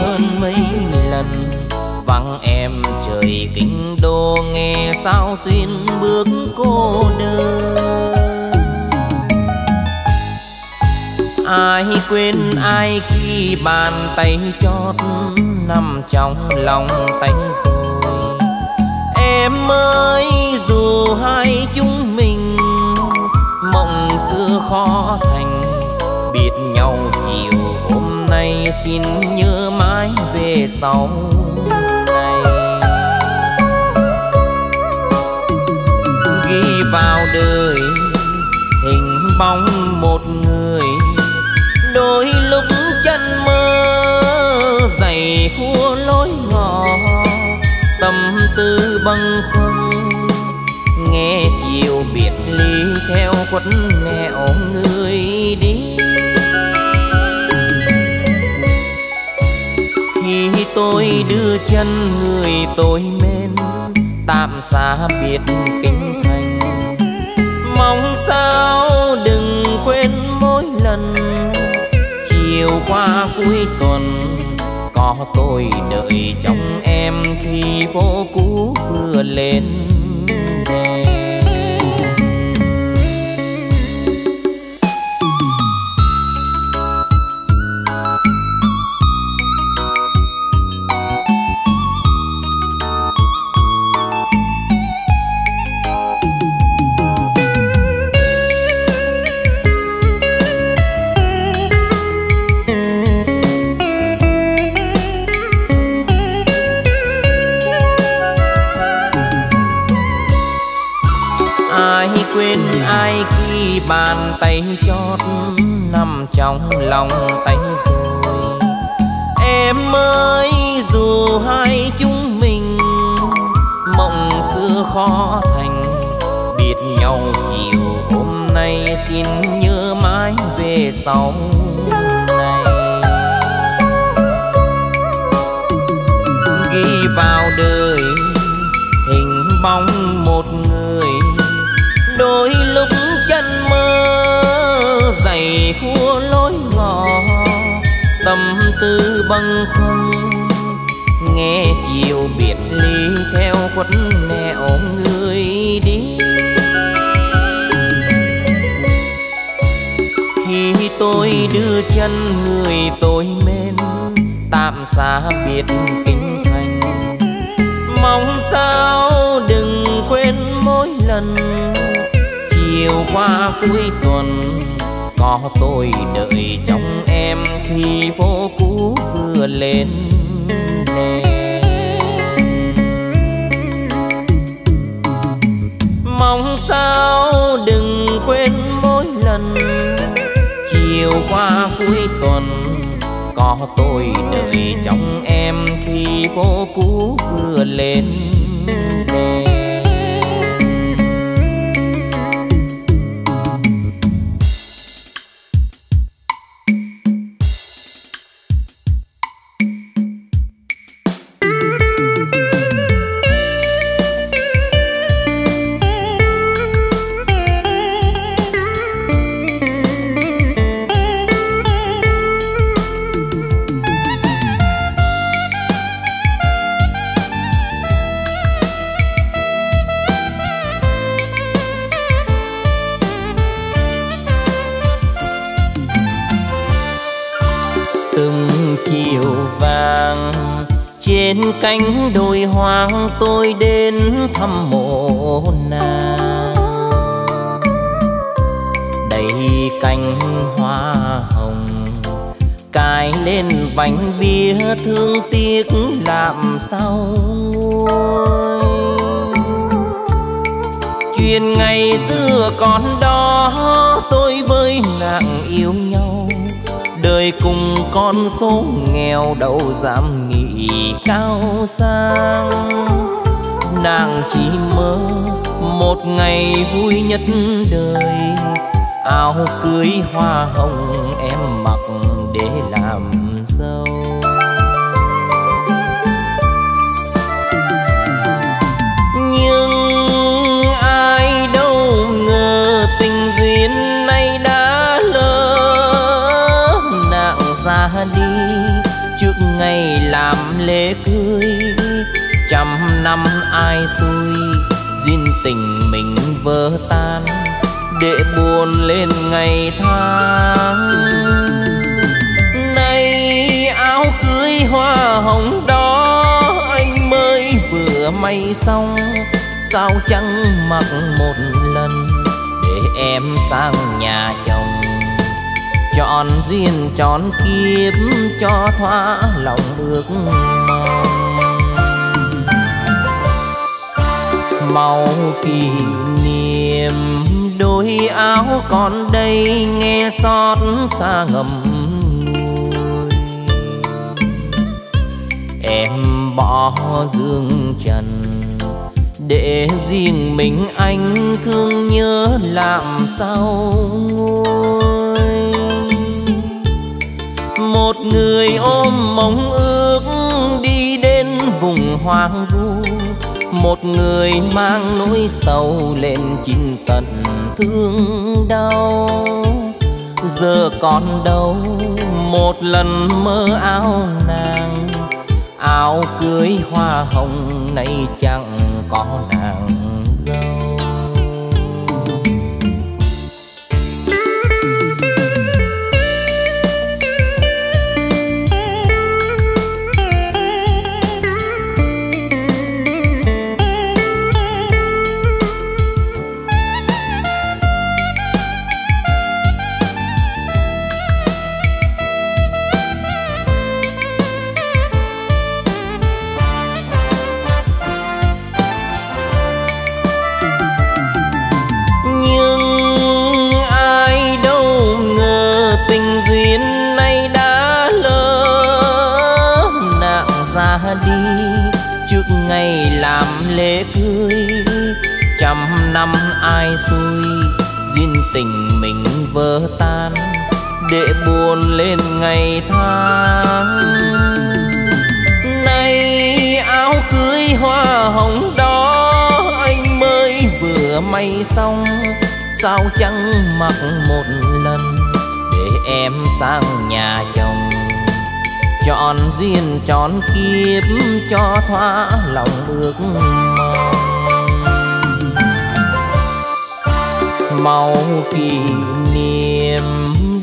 hơn mấy lần. Vắng em trời kinh đô, nghe sao xuyên bước cô đơn. Ai quên, ai khi bàn tay chót nằm trong lòng tay rồi em ơi, dù hai chúng mình mộng xưa khó thành biệt nhau chiều hôm nay xin nhớ mãi về sau này. Ghi vào đời hình bóng một người, đôi lúc chân mơ dày khua lối ngõ tâm tư bâng khuâng, nghe chiều biệt ly theo khuất nẹo người đi. Tôi đưa chân người tôi mến, tạm xa biệt kinh thành. Mong sao đừng quên mỗi lần, chiều qua cuối tuần, có tôi đợi trong em khi phố cũ vừa lên. Bàn tay chót nằm trong lòng tay rồi em ơi, dù hai chúng mình mộng xưa khó thành biệt nhau chiều hôm nay xin nhớ mãi về sau này. Ghi vào đời hình bóng một dày lối ngõ tâm tư bâng khuâng. Nghe chiều biệt ly theo khuất nẻo người đi. Khi tôi đưa chân người tôi mến, tạm xa biệt kinh thành. Mong sao đừng quên mỗi lần, chiều qua cuối tuần có tôi đợi trong em khi phố cũ vừa lên. Đèn mong sao đừng quên mỗi lần, chiều qua cuối tuần, có tôi đợi trong em khi phố cũ vừa lên. đèn đầy cánh hoa hồng. Cài lên vành bia thương tiếc làm sao nguôi chuyện ngày xưa còn đó, tôi với nàng yêu nhau. Đời cùng con số nghèo đâu dám nghĩ cao sang. Nàng chỉ mơ một ngày vui nhất đời áo cưới hoa hồng em mặc để làm dâu. Nhưng ai đâu ngờ tình duyên nay đã lỡ nàng ra đi. Trước ngày làm lễ cưới, trăm năm ai xui, duyên tình mình vỡ tan để buồn lên ngày tháng. Nay áo cưới hoa hồng đó, anh mới vừa may xong. Sao chẳng mặc một lần để em sang nhà chồng? Chọn duyên, chọn kiếp, cho thỏa lòng ước mong. Màu kỷ niệm đôi áo còn đây nghe xót xa ngầm nuôi em bỏ dương trần để riêng mình anh thương nhớ làm sao nguôi. Một người ôm mong ước đi đến vùng hoang vu một người mang nỗi sầu lên chín tận thương đau. Giờ còn đâu, một lần mơ áo nàng, áo cưới hoa hồng nay chẳng có nàng. Lễ cưới. Trăm năm ai xui, duyên tình mình vỡ tan. Để buồn lên ngày tháng. Nay áo cưới hoa hồng đó, anh mới vừa may xong. Sao chẳng mặc một lần, để em sang nhà chồng chọn duyên, chọn kiếp, cho thỏa lòng ước mong. Màu kỷ niệm,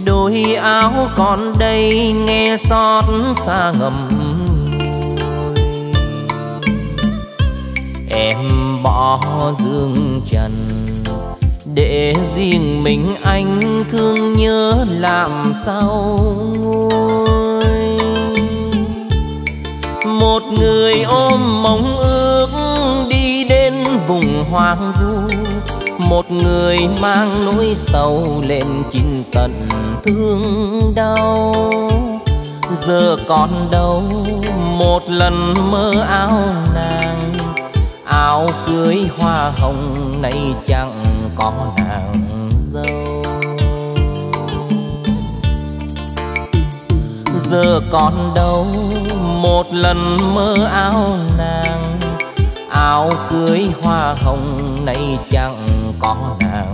đôi áo còn đây, nghe xót xa ngầm em bỏ dương trần, để riêng mình anh thương nhớ làm sao một người ôm mong ước đi đến vùng hoang vu. Một người mang nỗi sầu lên chín tận thương đau. Giờ còn đâu, một lần mơ áo nàng. Áo cưới hoa hồng nay chẳng có nàng. Giờ còn đâu. Một lần mơ áo nàng, áo cưới hoa hồng này chẳng có nàng.